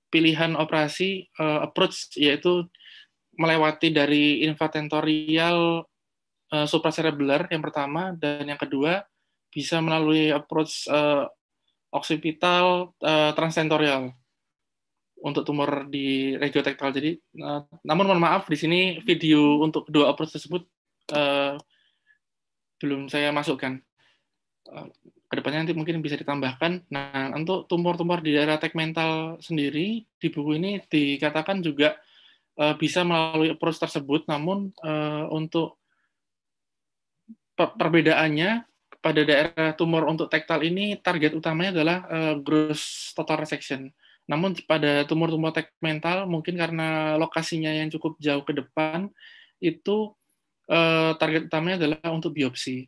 pilihan operasi eh, approach yaitu melewati dari infatentorial uh, supracerebellar yang pertama dan yang kedua bisa melalui approach uh, occipital uh, transtentorial untuk tumor di regiotektal. Jadi, uh, namun mohon maaf di sini video untuk kedua approach tersebut uh, belum saya masukkan. Uh, ke depannya nanti mungkin bisa ditambahkan. Nah, untuk tumor-tumor di daerah tegmental sendiri di buku ini dikatakan juga uh, bisa melalui approach tersebut, namun uh, untuk perbedaannya pada daerah tumor untuk tektal ini target utamanya adalah uh, gross total resection. Namun pada tumor-tumor tegmental mungkin karena lokasinya yang cukup jauh ke depan itu uh, target utamanya adalah untuk biopsi.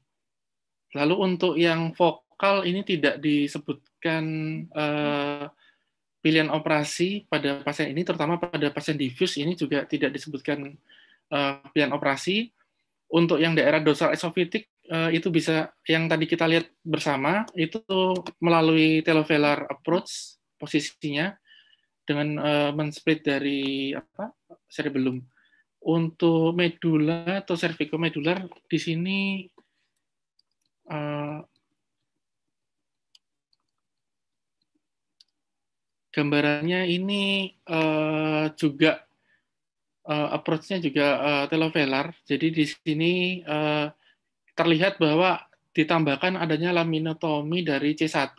Lalu untuk yang vokal ini tidak disebutkan uh, pilihan operasi pada pasien ini, terutama pada pasien diffuse ini juga tidak disebutkan uh, pilihan operasi. Untuk yang daerah dorsal uh, itu bisa yang tadi kita lihat bersama itu melalui telovelar approach posisinya dengan uh, mensplit dari apa cerebellum. Untuk medula atau cervicomedular di sini uh, gambarannya ini uh, juga uh, approach-nya juga uh, telovelar. Jadi di sini uh, terlihat bahwa ditambahkan adanya laminotomi dari C1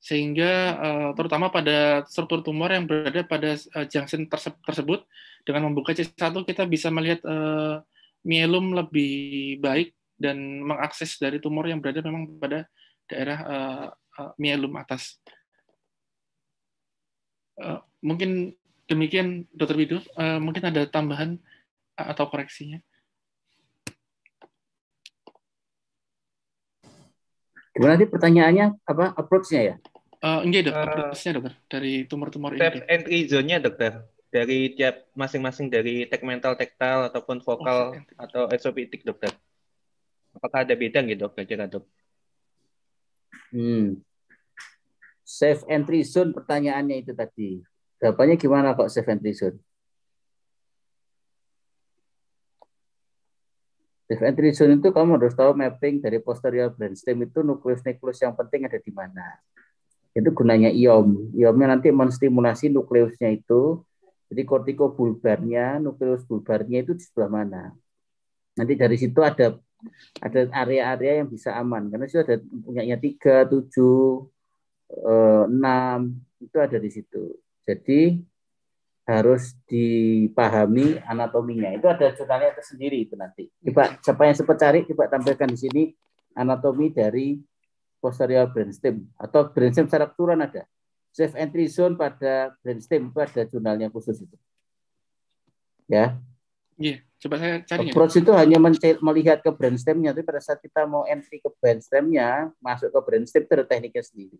sehingga uh, terutama pada struktur tumor yang berada pada uh, junction terse tersebut dengan membuka C1 kita bisa melihat uh, mielum lebih baik dan mengakses dari tumor yang berada memang pada daerah mielum atas. Mungkin demikian, Dr. Widu. Mungkin ada tambahan atau koreksinya. Gimana nanti pertanyaannya apa approach-nya ya? Uh, enggak dok, uh, approach-nya dokter dari tumor-tumor ini. entry zone-nya dokter dari tiap masing-masing dari tegmental, tektal ataupun vokal oh, atau esopitik dokter. Apakah ada beda gitu dok, kira dok? Hmm. Safe entry zone pertanyaannya itu tadi. Jawabannya gimana kok safe entry zone? Safe entry zone itu kamu harus tahu mapping dari posterior brainstem itu nukleus-nukleus yang penting ada di mana. Itu gunanya iom. Iomnya nanti menstimulasi nukleusnya itu. Jadi kortikobulbarnya, nukleus bulbarnya itu di sebelah mana. Nanti dari situ ada ada area-area yang bisa aman karena sudah ada punyanya tiga, tujuh, eh, enam itu ada di situ. Jadi harus dipahami anatominya. Itu ada jurnalnya tersendiri itu nanti. Coba siapa yang sempat cari, coba tampilkan di sini anatomi dari posterior brainstem atau brainstem secara keseluruhan ada. Safe entry zone pada brainstem itu ada jurnalnya khusus itu. Ya. Iya, coba saya cari. Approach itu hanya melihat ke brainstemnya, tapi pada saat kita mau entry ke brainstemnya, masuk ke brainstem itu ada tekniknya sendiri.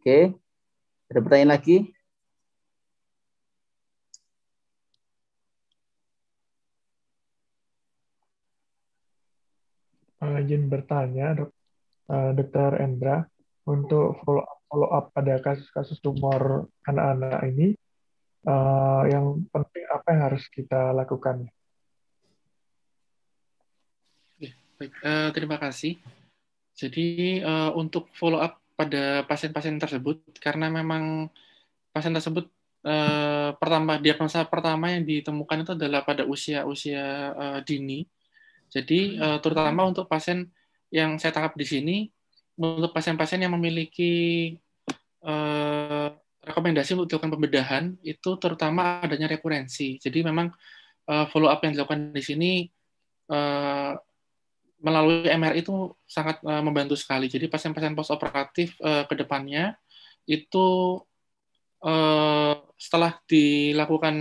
Oke. Ada pertanyaan lagi? Uh, izin bertanya, dok, uh, Dokter Endra, untuk follow up, follow up pada kasus-kasus tumor anak-anak ini, uh, yang penting apa yang harus kita lakukan? Baik, uh, terima kasih. Jadi uh, untuk follow up pada pasien-pasien tersebut karena memang pasien tersebut eh, pertama diagnosa pertama yang ditemukan itu adalah pada usia-usia eh, dini. Jadi eh, terutama untuk pasien yang saya tangkap di sini untuk pasien-pasien yang memiliki eh, rekomendasi untuk dilakukan pembedahan itu terutama adanya rekurensi. Jadi memang eh, follow up yang dilakukan di sini eh, melalui MRI itu sangat uh, membantu sekali. Jadi pasien-pasien postoperatif uh, ke depannya itu uh, setelah dilakukan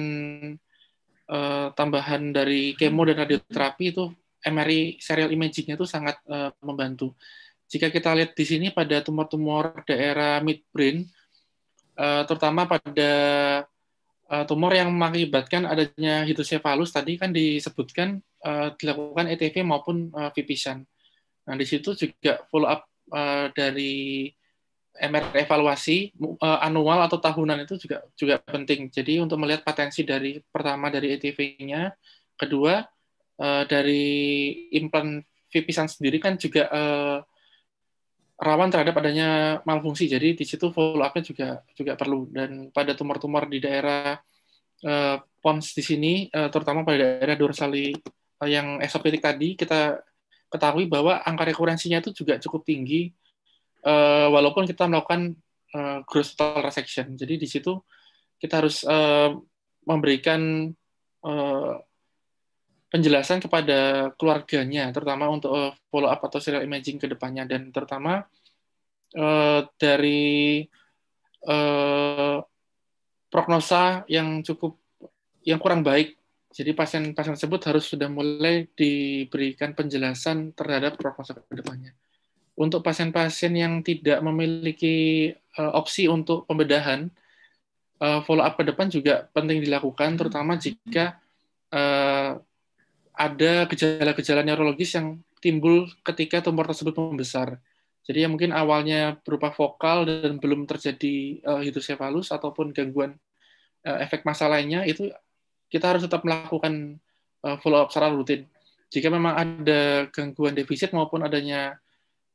uh, tambahan dari kemo dan radioterapi itu MRI serial imaging-nya itu sangat uh, membantu. Jika kita lihat di sini pada tumor-tumor daerah midbrain, uh, terutama pada uh, tumor yang mengakibatkan adanya hidrosefalus tadi kan disebutkan uh, dilakukan ETV maupun uh, VPSAN. Nah, di situ juga follow up uh, dari MR evaluasi uh, anual atau tahunan itu juga juga penting. Jadi untuk melihat potensi dari pertama dari ETV-nya, kedua uh, dari implan VPSAN sendiri kan juga uh, rawan terhadap adanya malfungsi. Jadi di situ follow up-nya juga juga perlu dan pada tumor-tumor di daerah uh, pons di sini uh, terutama pada daerah dorsali yang esopedik tadi kita ketahui bahwa angka rekurensinya itu juga cukup tinggi uh, walaupun kita melakukan uh, gross total resection. Jadi di situ kita harus uh, memberikan uh, penjelasan kepada keluarganya, terutama untuk uh, follow up atau serial imaging ke depannya, dan terutama uh, dari uh, prognosa yang cukup yang kurang baik. Jadi pasien-pasien tersebut harus sudah mulai diberikan penjelasan terhadap prognosa ke depannya. Untuk pasien-pasien yang tidak memiliki uh, opsi untuk pembedahan, uh, follow up ke depan juga penting dilakukan, terutama jika uh, ada gejala-gejala neurologis yang timbul ketika tumor tersebut membesar. Jadi yang mungkin awalnya berupa vokal dan belum terjadi uh, hidrosefalus ataupun gangguan uh, efek masa lainnya itu kita harus tetap melakukan uh, follow up secara rutin. Jika memang ada gangguan defisit maupun adanya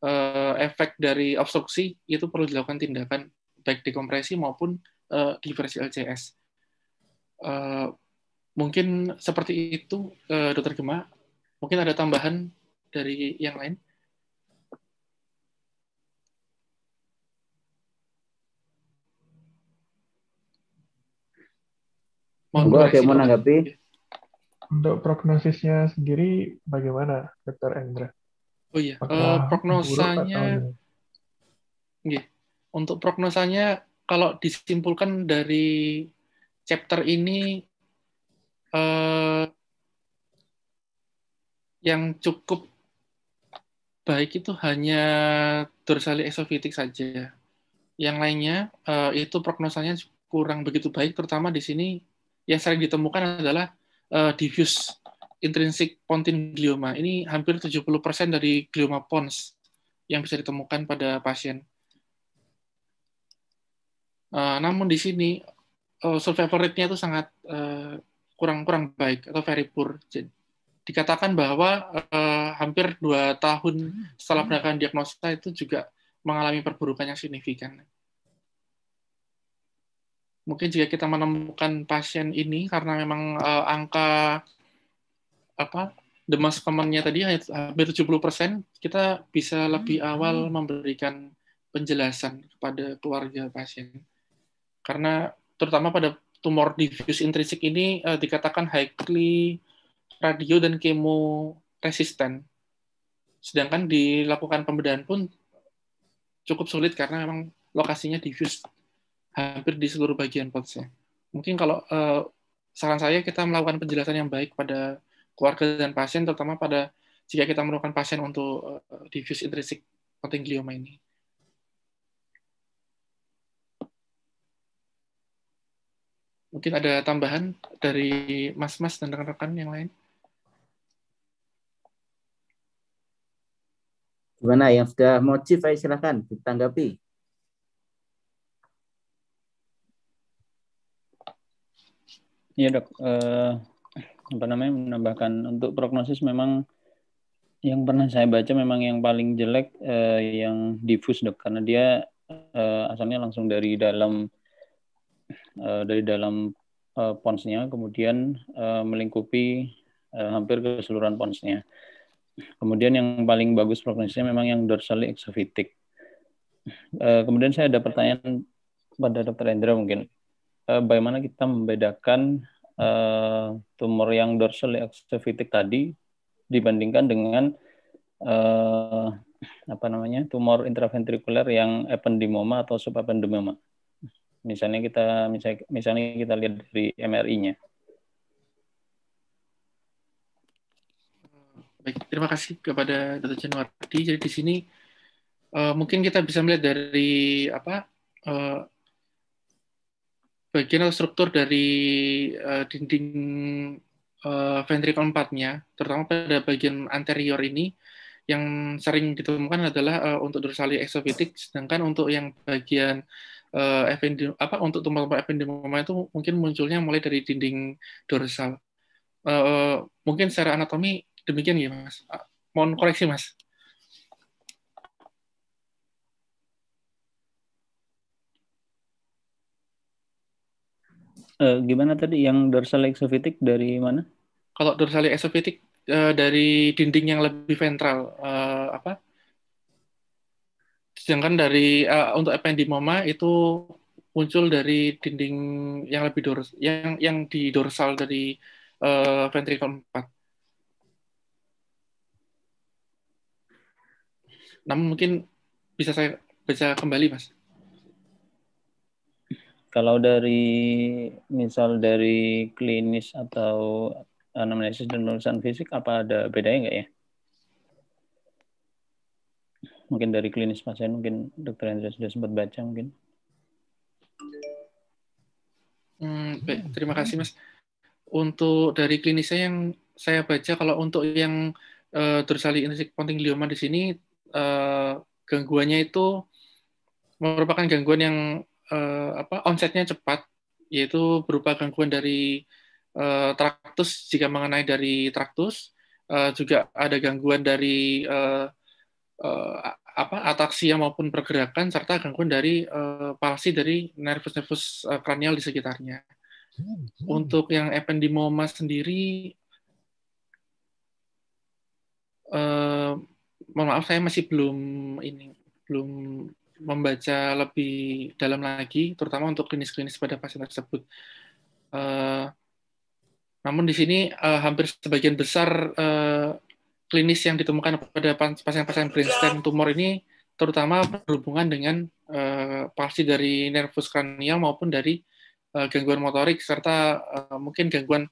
uh, efek dari obstruksi itu perlu dilakukan tindakan baik dekompresi maupun uh, diversi LCS. Uh, Mungkin seperti itu, uh, Dokter Gema. Mungkin ada tambahan dari yang lain? Mohon ada yang menanggapi? Untuk prognosisnya sendiri bagaimana, Dr. Endra? Oh iya, uh, prognosanya, yeah. untuk prognosanya kalau disimpulkan dari chapter ini uh, yang cukup baik itu hanya dorsali exophytic saja. Yang lainnya uh, itu prognosanya kurang begitu baik, terutama di sini yang sering ditemukan adalah uh, diffuse intrinsic pontine glioma. Ini hampir 70% dari glioma pons yang bisa ditemukan pada pasien. Uh, namun di sini uh, survival rate-nya itu sangat uh, kurang-kurang baik atau very poor. Jadi, dikatakan bahwa uh, hampir dua tahun setelah penegakan diagnosa itu juga mengalami perburukan yang signifikan. Mungkin jika kita menemukan pasien ini karena memang uh, angka apa most common-nya tadi hampir 70%, kita bisa lebih awal memberikan penjelasan kepada keluarga pasien. Karena terutama pada tumor diffuse intrinsik ini uh, dikatakan highly radio dan kemo resisten. Sedangkan dilakukan pembedahan pun cukup sulit karena memang lokasinya diffuse hampir di seluruh bagian potsnya. Mungkin kalau uh, saran saya kita melakukan penjelasan yang baik pada keluarga dan pasien, terutama pada jika kita menemukan pasien untuk uh, diffuse intrinsic glioma ini. Mungkin ada tambahan dari mas-mas dan rekan-rekan yang lain? Gimana yang sudah chief, silahkan ditanggapi. Iya dok, eh, apa namanya menambahkan untuk prognosis memang yang pernah saya baca memang yang paling jelek eh, yang diffuse dok karena dia eh, asalnya langsung dari dalam eh, dari dalam eh, ponsnya kemudian eh, melingkupi eh, hampir keseluruhan ponsnya. Kemudian yang paling bagus prognosisnya memang yang dorsally exophytic. Eh, kemudian saya ada pertanyaan pada Dokter Endra mungkin, eh, bagaimana kita membedakan uh, tumor yang dorsal exophytic tadi dibandingkan dengan uh, apa namanya tumor intraventrikuler yang ependymoma atau subependymoma. Misalnya kita misalnya, misalnya kita lihat dari MRI-nya. Baik, terima kasih kepada Dr. Januardi. Jadi di sini uh, mungkin kita bisa melihat dari apa uh, bagian atau struktur dari uh, dinding uh, ventricle 4-nya, terutama pada bagian anterior ini, yang sering ditemukan adalah uh, untuk dorsali exophytic, sedangkan untuk yang bagian uh, FND, apa untuk tumor-tumor ependymoma itu mungkin munculnya mulai dari dinding dorsal. Uh, mungkin secara anatomi demikian ya, Mas. Uh, mohon koreksi, Mas. Uh, gimana tadi yang dorsal exophytic dari mana? Kalau dorsal exophytic uh, dari dinding yang lebih ventral uh, apa? Sedangkan dari uh, untuk ependymoma itu muncul dari dinding yang lebih dors yang yang di dorsal dari uh, ventricle 4. Namun mungkin bisa saya baca kembali, Mas. Kalau dari misal dari klinis atau anamnesis dan pemeriksaan fisik apa ada bedanya nggak ya? Mungkin dari klinis pasien mungkin dokter Hendra sudah sempat baca mungkin. Hmm, baik, terima kasih Mas. Untuk dari klinisnya yang saya baca kalau untuk yang uh, dorsali intrinsic pontine glioma di sini uh, gangguannya itu merupakan gangguan yang uh, apa onsetnya cepat yaitu berupa gangguan dari uh, traktus jika mengenai dari traktus uh, juga ada gangguan dari uh, uh, apa ataksia maupun pergerakan serta gangguan dari uh, palsi dari nervus-nervus kranial di sekitarnya. Untuk yang ependymoma sendiri uh, mohon maaf saya masih belum ini belum membaca lebih dalam lagi, terutama untuk klinis-klinis pada pasien tersebut. Uh, Namun di sini uh, hampir sebagian besar uh, klinis yang ditemukan pada pasien-pasien brainstem tumor ini terutama berhubungan dengan uh, palsi dari nervus kranial maupun dari uh, gangguan motorik serta uh, mungkin gangguan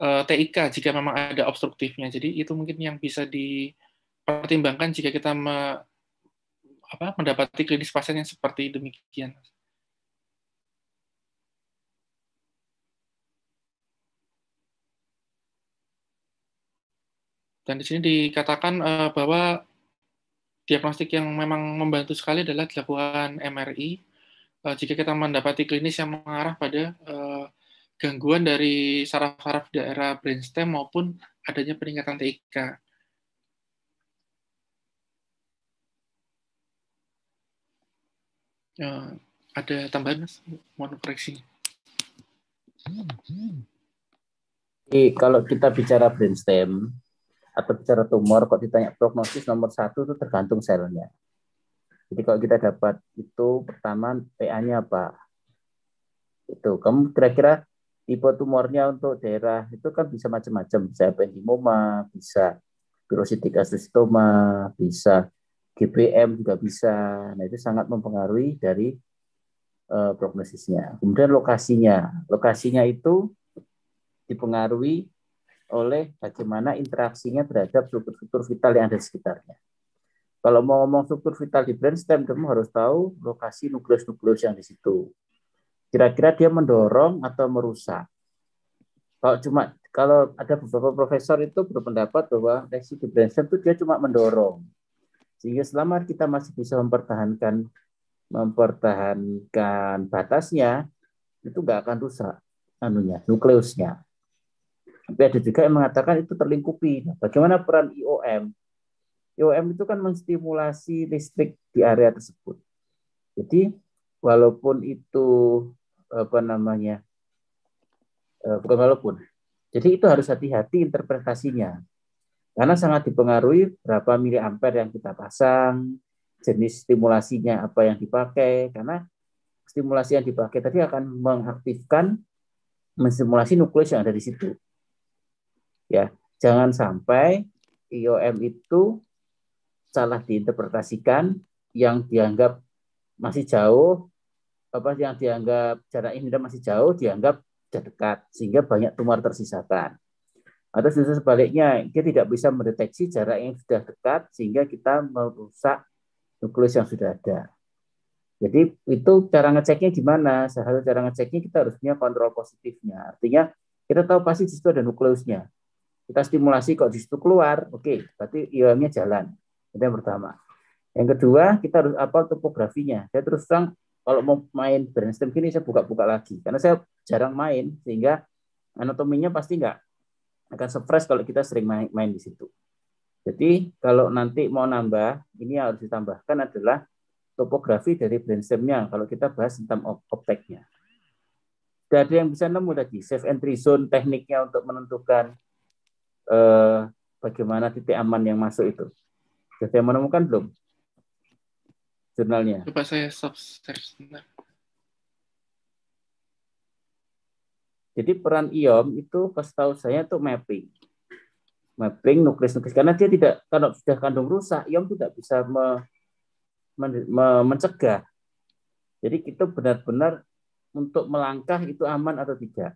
uh, TIK jika memang ada obstruktifnya. Jadi itu mungkin yang bisa dipertimbangkan jika kita apa, mendapati klinis pasien yang seperti demikian. Dan di sini dikatakan uh, bahwa diagnostik yang memang membantu sekali adalah dilakukan MRI. Uh, eh, jika kita mendapati klinis yang mengarah pada uh, gangguan dari saraf-saraf daerah brainstem maupun adanya peningkatan TIK. Uh, ada tambahan mas? Mohon koreksi. Jadi, kalau kita bicara brainstem, atau bicara tumor, kok ditanya prognosis nomor satu itu tergantung selnya. Jadi kalau kita dapat itu pertama PA-nya apa? Itu kamu kira-kira tipe tumornya untuk daerah itu kan bisa macam-macam, bisa ependimoma, bisa pirositik astrostoma, bisa GBM juga bisa. Nah itu sangat mempengaruhi dari uh, prognosisnya. Kemudian lokasinya, lokasinya itu dipengaruhi oleh bagaimana interaksinya terhadap struktur-struktur vital yang ada di sekitarnya. Kalau mau ngomong struktur vital di brainstem, kamu harus tahu lokasi nukleus-nukleus yang di situ. Kira-kira dia mendorong atau merusak. Kalau cuma kalau ada beberapa profesor itu berpendapat bahwa lesi di brainstem itu dia cuma mendorong. Sehingga selama kita masih bisa mempertahankan mempertahankan batasnya, itu nggak akan rusak anunya, nukleusnya. Tapi ada juga yang mengatakan itu terlingkupi. Nah, bagaimana peran IOM? IOM itu kan menstimulasi listrik di area tersebut. Jadi walaupun itu apa namanya eh, bukan walaupun. Jadi itu harus hati-hati interpretasinya. Karena sangat dipengaruhi berapa miliampere yang kita pasang, jenis stimulasinya apa yang dipakai karena stimulasi yang dipakai tadi akan mengaktifkan menstimulasi nukleus yang ada di situ. Ya, jangan sampai IOM itu salah diinterpretasikan yang dianggap masih jauh apa yang dianggap jarak ini masih jauh dianggap sudah dekat sehingga banyak tumor tersisakan. Atau justru sebaliknya, dia tidak bisa mendeteksi jarak yang sudah dekat sehingga kita merusak nukleus yang sudah ada. Jadi itu cara ngeceknya gimana? Salah cara ngeceknya kita harus punya kontrol positifnya. Artinya kita tahu pasti di situ ada nukleusnya kita stimulasi kok di situ keluar, oke, okay, berarti IOM-nya jalan. Itu yang pertama. Yang kedua, kita harus apa topografinya. Saya terus terang kalau mau main brainstem gini saya buka-buka lagi karena saya jarang main sehingga anatominya pasti nggak akan stres kalau kita sering main, main di situ. Jadi kalau nanti mau nambah, ini yang harus ditambahkan adalah topografi dari brainstemnya kalau kita bahas tentang opteknya. Tidak ada yang bisa nemu tadi safe entry zone tekniknya untuk menentukan eh, bagaimana titik aman yang masuk itu? Sudah menemukan belum? Jurnalnya. Coba saya search. Jadi peran IOM itu tahu saya itu mapping. Mapping nuklis-nuklis. Karena dia tidak, kalau sudah kandung rusak, IOM tidak bisa me, me, me, mencegah. Jadi kita benar-benar untuk melangkah itu aman atau tidak.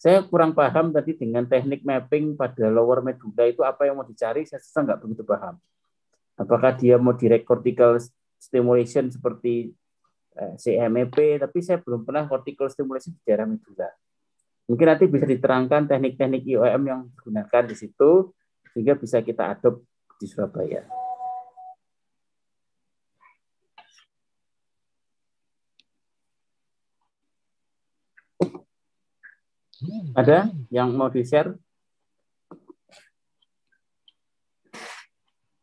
Saya kurang paham tadi dengan teknik mapping pada lower medulla itu apa yang mau dicari, saya susah nggak begitu paham. Apakah dia mau direct cortical stimulation seperti eh, CMEP, tapi saya belum pernah cortical stimulation di daerah medulla. Mungkin nanti bisa diterangkan teknik-teknik IOM yang digunakan di situ, sehingga bisa kita adopt di Surabaya. Ada yang mau di-share?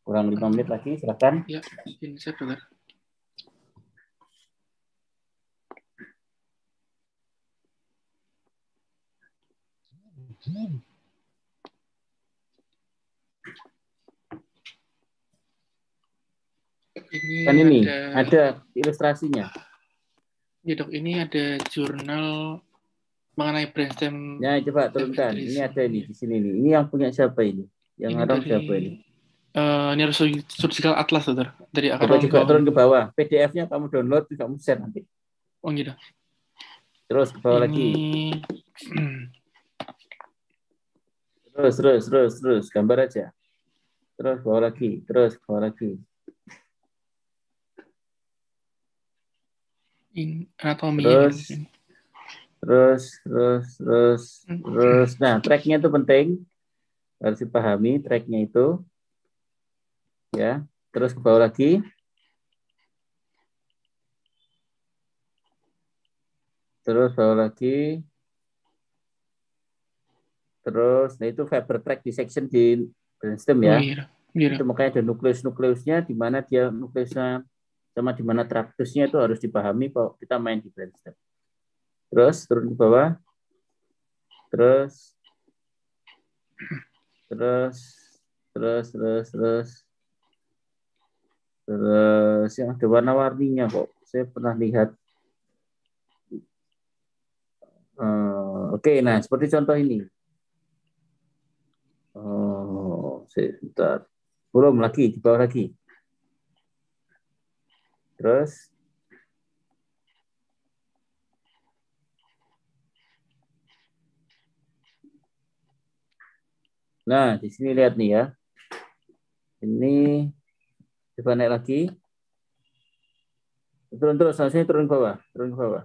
Kurang lima menit lagi, silakan. Ya, ini saya dengar. Ini kan ini ada, ada ilustrasinya. Ya dok, ini ada jurnal mengenai brainstem. Ya, coba turunkan. Ini ada ini di sini nih. Ini yang punya siapa ini? Yang ini dari, siapa ini? Uh, ini harus surgical atlas, saudara. Dari akar Coba juga turun ke bawah. PDF-nya kamu download, kamu share nanti. Oh gitu. Terus ke bawah ini... lagi. terus, terus, terus, terus. Gambar aja. Terus bawah lagi. Terus bawah lagi. In, anatomi. Terus, terus, terus, terus, terus. Nah, tracknya itu penting. Harus dipahami tracknya itu ya terus ke bawah lagi terus bawah lagi terus nah itu fiber track dissection di brainstem ya oh, iya. Iya. itu makanya ada nukleus nukleusnya di mana dia nukleusnya sama di mana traktusnya itu harus dipahami kalau kita main di brainstem terus turun ke bawah terus terus terus terus terus Terus yang ada warna-warninya kok. Saya pernah lihat. Uh, Oke, okay, nah seperti contoh ini. Oh, sebentar. Belum lagi, di bawah lagi. Terus Nah, di sini lihat nih ya. Ini Coba naik lagi. Turun terus, harusnya turun ke bawah, turun ke bawah.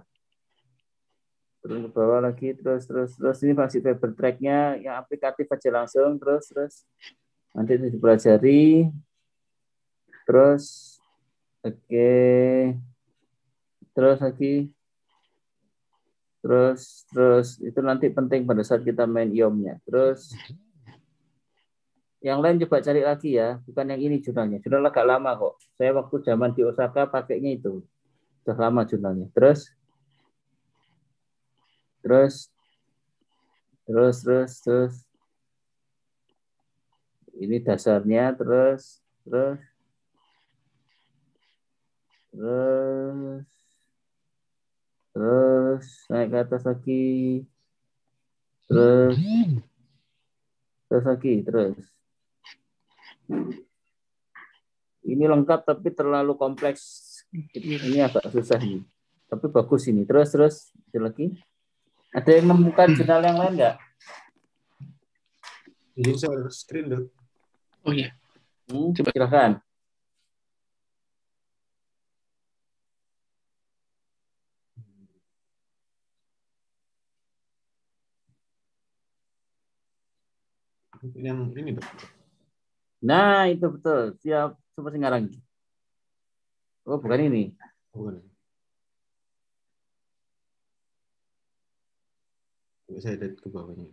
Turun ke bawah lagi, terus, terus, terus. Ini masih fiber tracknya yang aplikatif aja langsung, terus, terus. Nanti itu dipelajari. Terus, oke. Okay. Terus lagi. Terus, terus. Itu nanti penting pada saat kita main iomnya. Terus, yang lain coba cari lagi ya, bukan yang ini jurnalnya. Jurnal agak lama kok. Saya waktu zaman di Osaka pakainya itu. Sudah lama jurnalnya. Terus terus terus terus terus ini dasarnya terus terus terus terus naik ke atas lagi terus terus lagi terus ini lengkap tapi terlalu kompleks. Ini agak susah ini. Tapi bagus ini. Terus terus itu lagi. Ada yang menemukan jurnal yang lain nggak? Ini saya screen dulu. Oh iya. Hmm, silakan. Yang ini dok. Nah, itu betul. Siap super singarang. Oh, bukan ini. Bukan. Saya lihat ke bawahnya.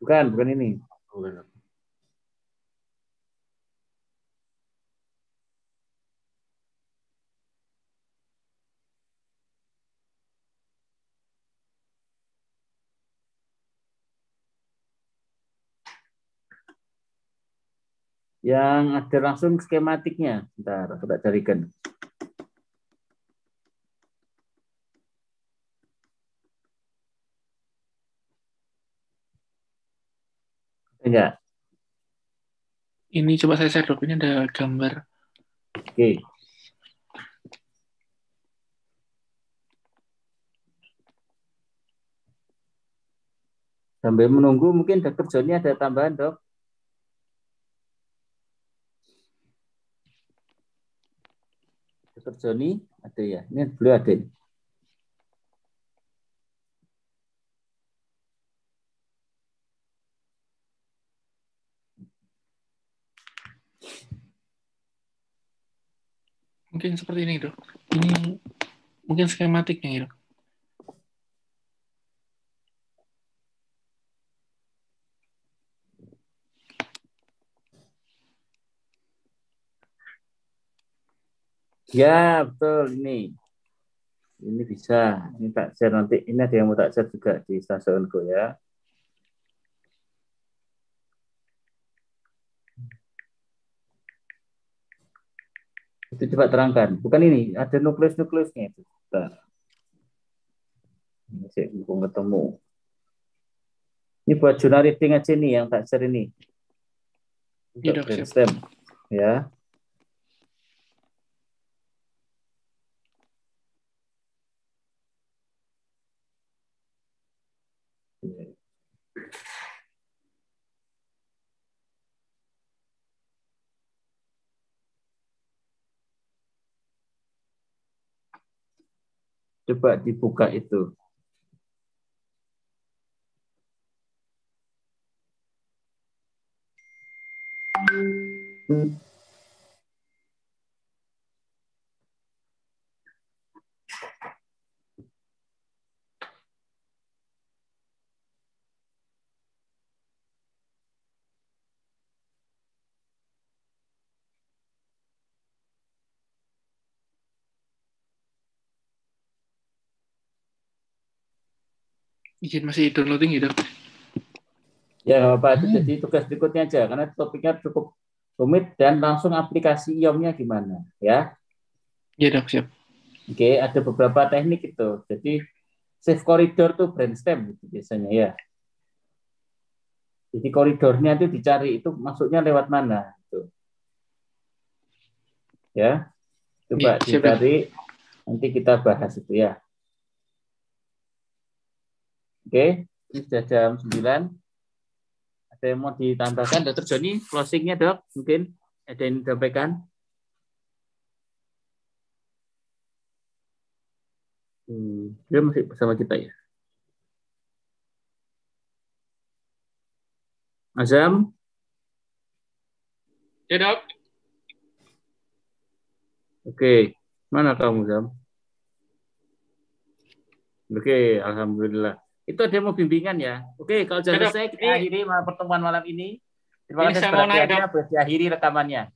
Bukan, bukan ini. Bukan. Yang ada langsung skematiknya. Bentar, aku tak carikan. Enggak. Ini coba saya share dok. Ini ada gambar. Oke. Sambil menunggu mungkin dokter Joni ada tambahan dok. Dr. Joni ada ya. Ini beliau ada. Mungkin seperti ini, dok. Ini mungkin skematiknya, ya, dok. Ya, betul ini. Ini bisa. Ini tak share nanti. Ini ada yang mau tak share juga di stasiunku ya. Itu coba terangkan. Bukan ini, ada nukleus-nukleusnya itu. Bentar. Cek, mumpung ketemu. Ini buat jurnal reading aja nih yang tak share ini. Untuk siap. brainstem. Ya. Coba dibuka itu. Izin masih downloading ya, Dok? Ya, nggak apa-apa. Itu jadi tugas berikutnya aja, karena topiknya cukup rumit dan langsung aplikasi IOM-nya gimana, ya. Iya, Dok, siap. Oke, ada beberapa teknik itu. Jadi safe corridor tuh brainstem gitu biasanya ya. Jadi koridornya itu dicari itu masuknya lewat mana gitu. Ya. Coba siap, dicari nanti kita bahas itu ya. Oke, ini sudah jam 9. Ada yang mau ditambahkan, Dr. Joni, closingnya dok, mungkin ada yang disampaikan? Hmm, dia masih bersama kita ya. Azam, Ya, Dok. oke. Mana kamu, Azam? Oke, Alhamdulillah. Itu ada mau bimbingan ya. Oke, kalau sudah Dok. selesai, kita akhiri pertemuan malam ini. Terima kasih. Boleh diakhiri rekamannya.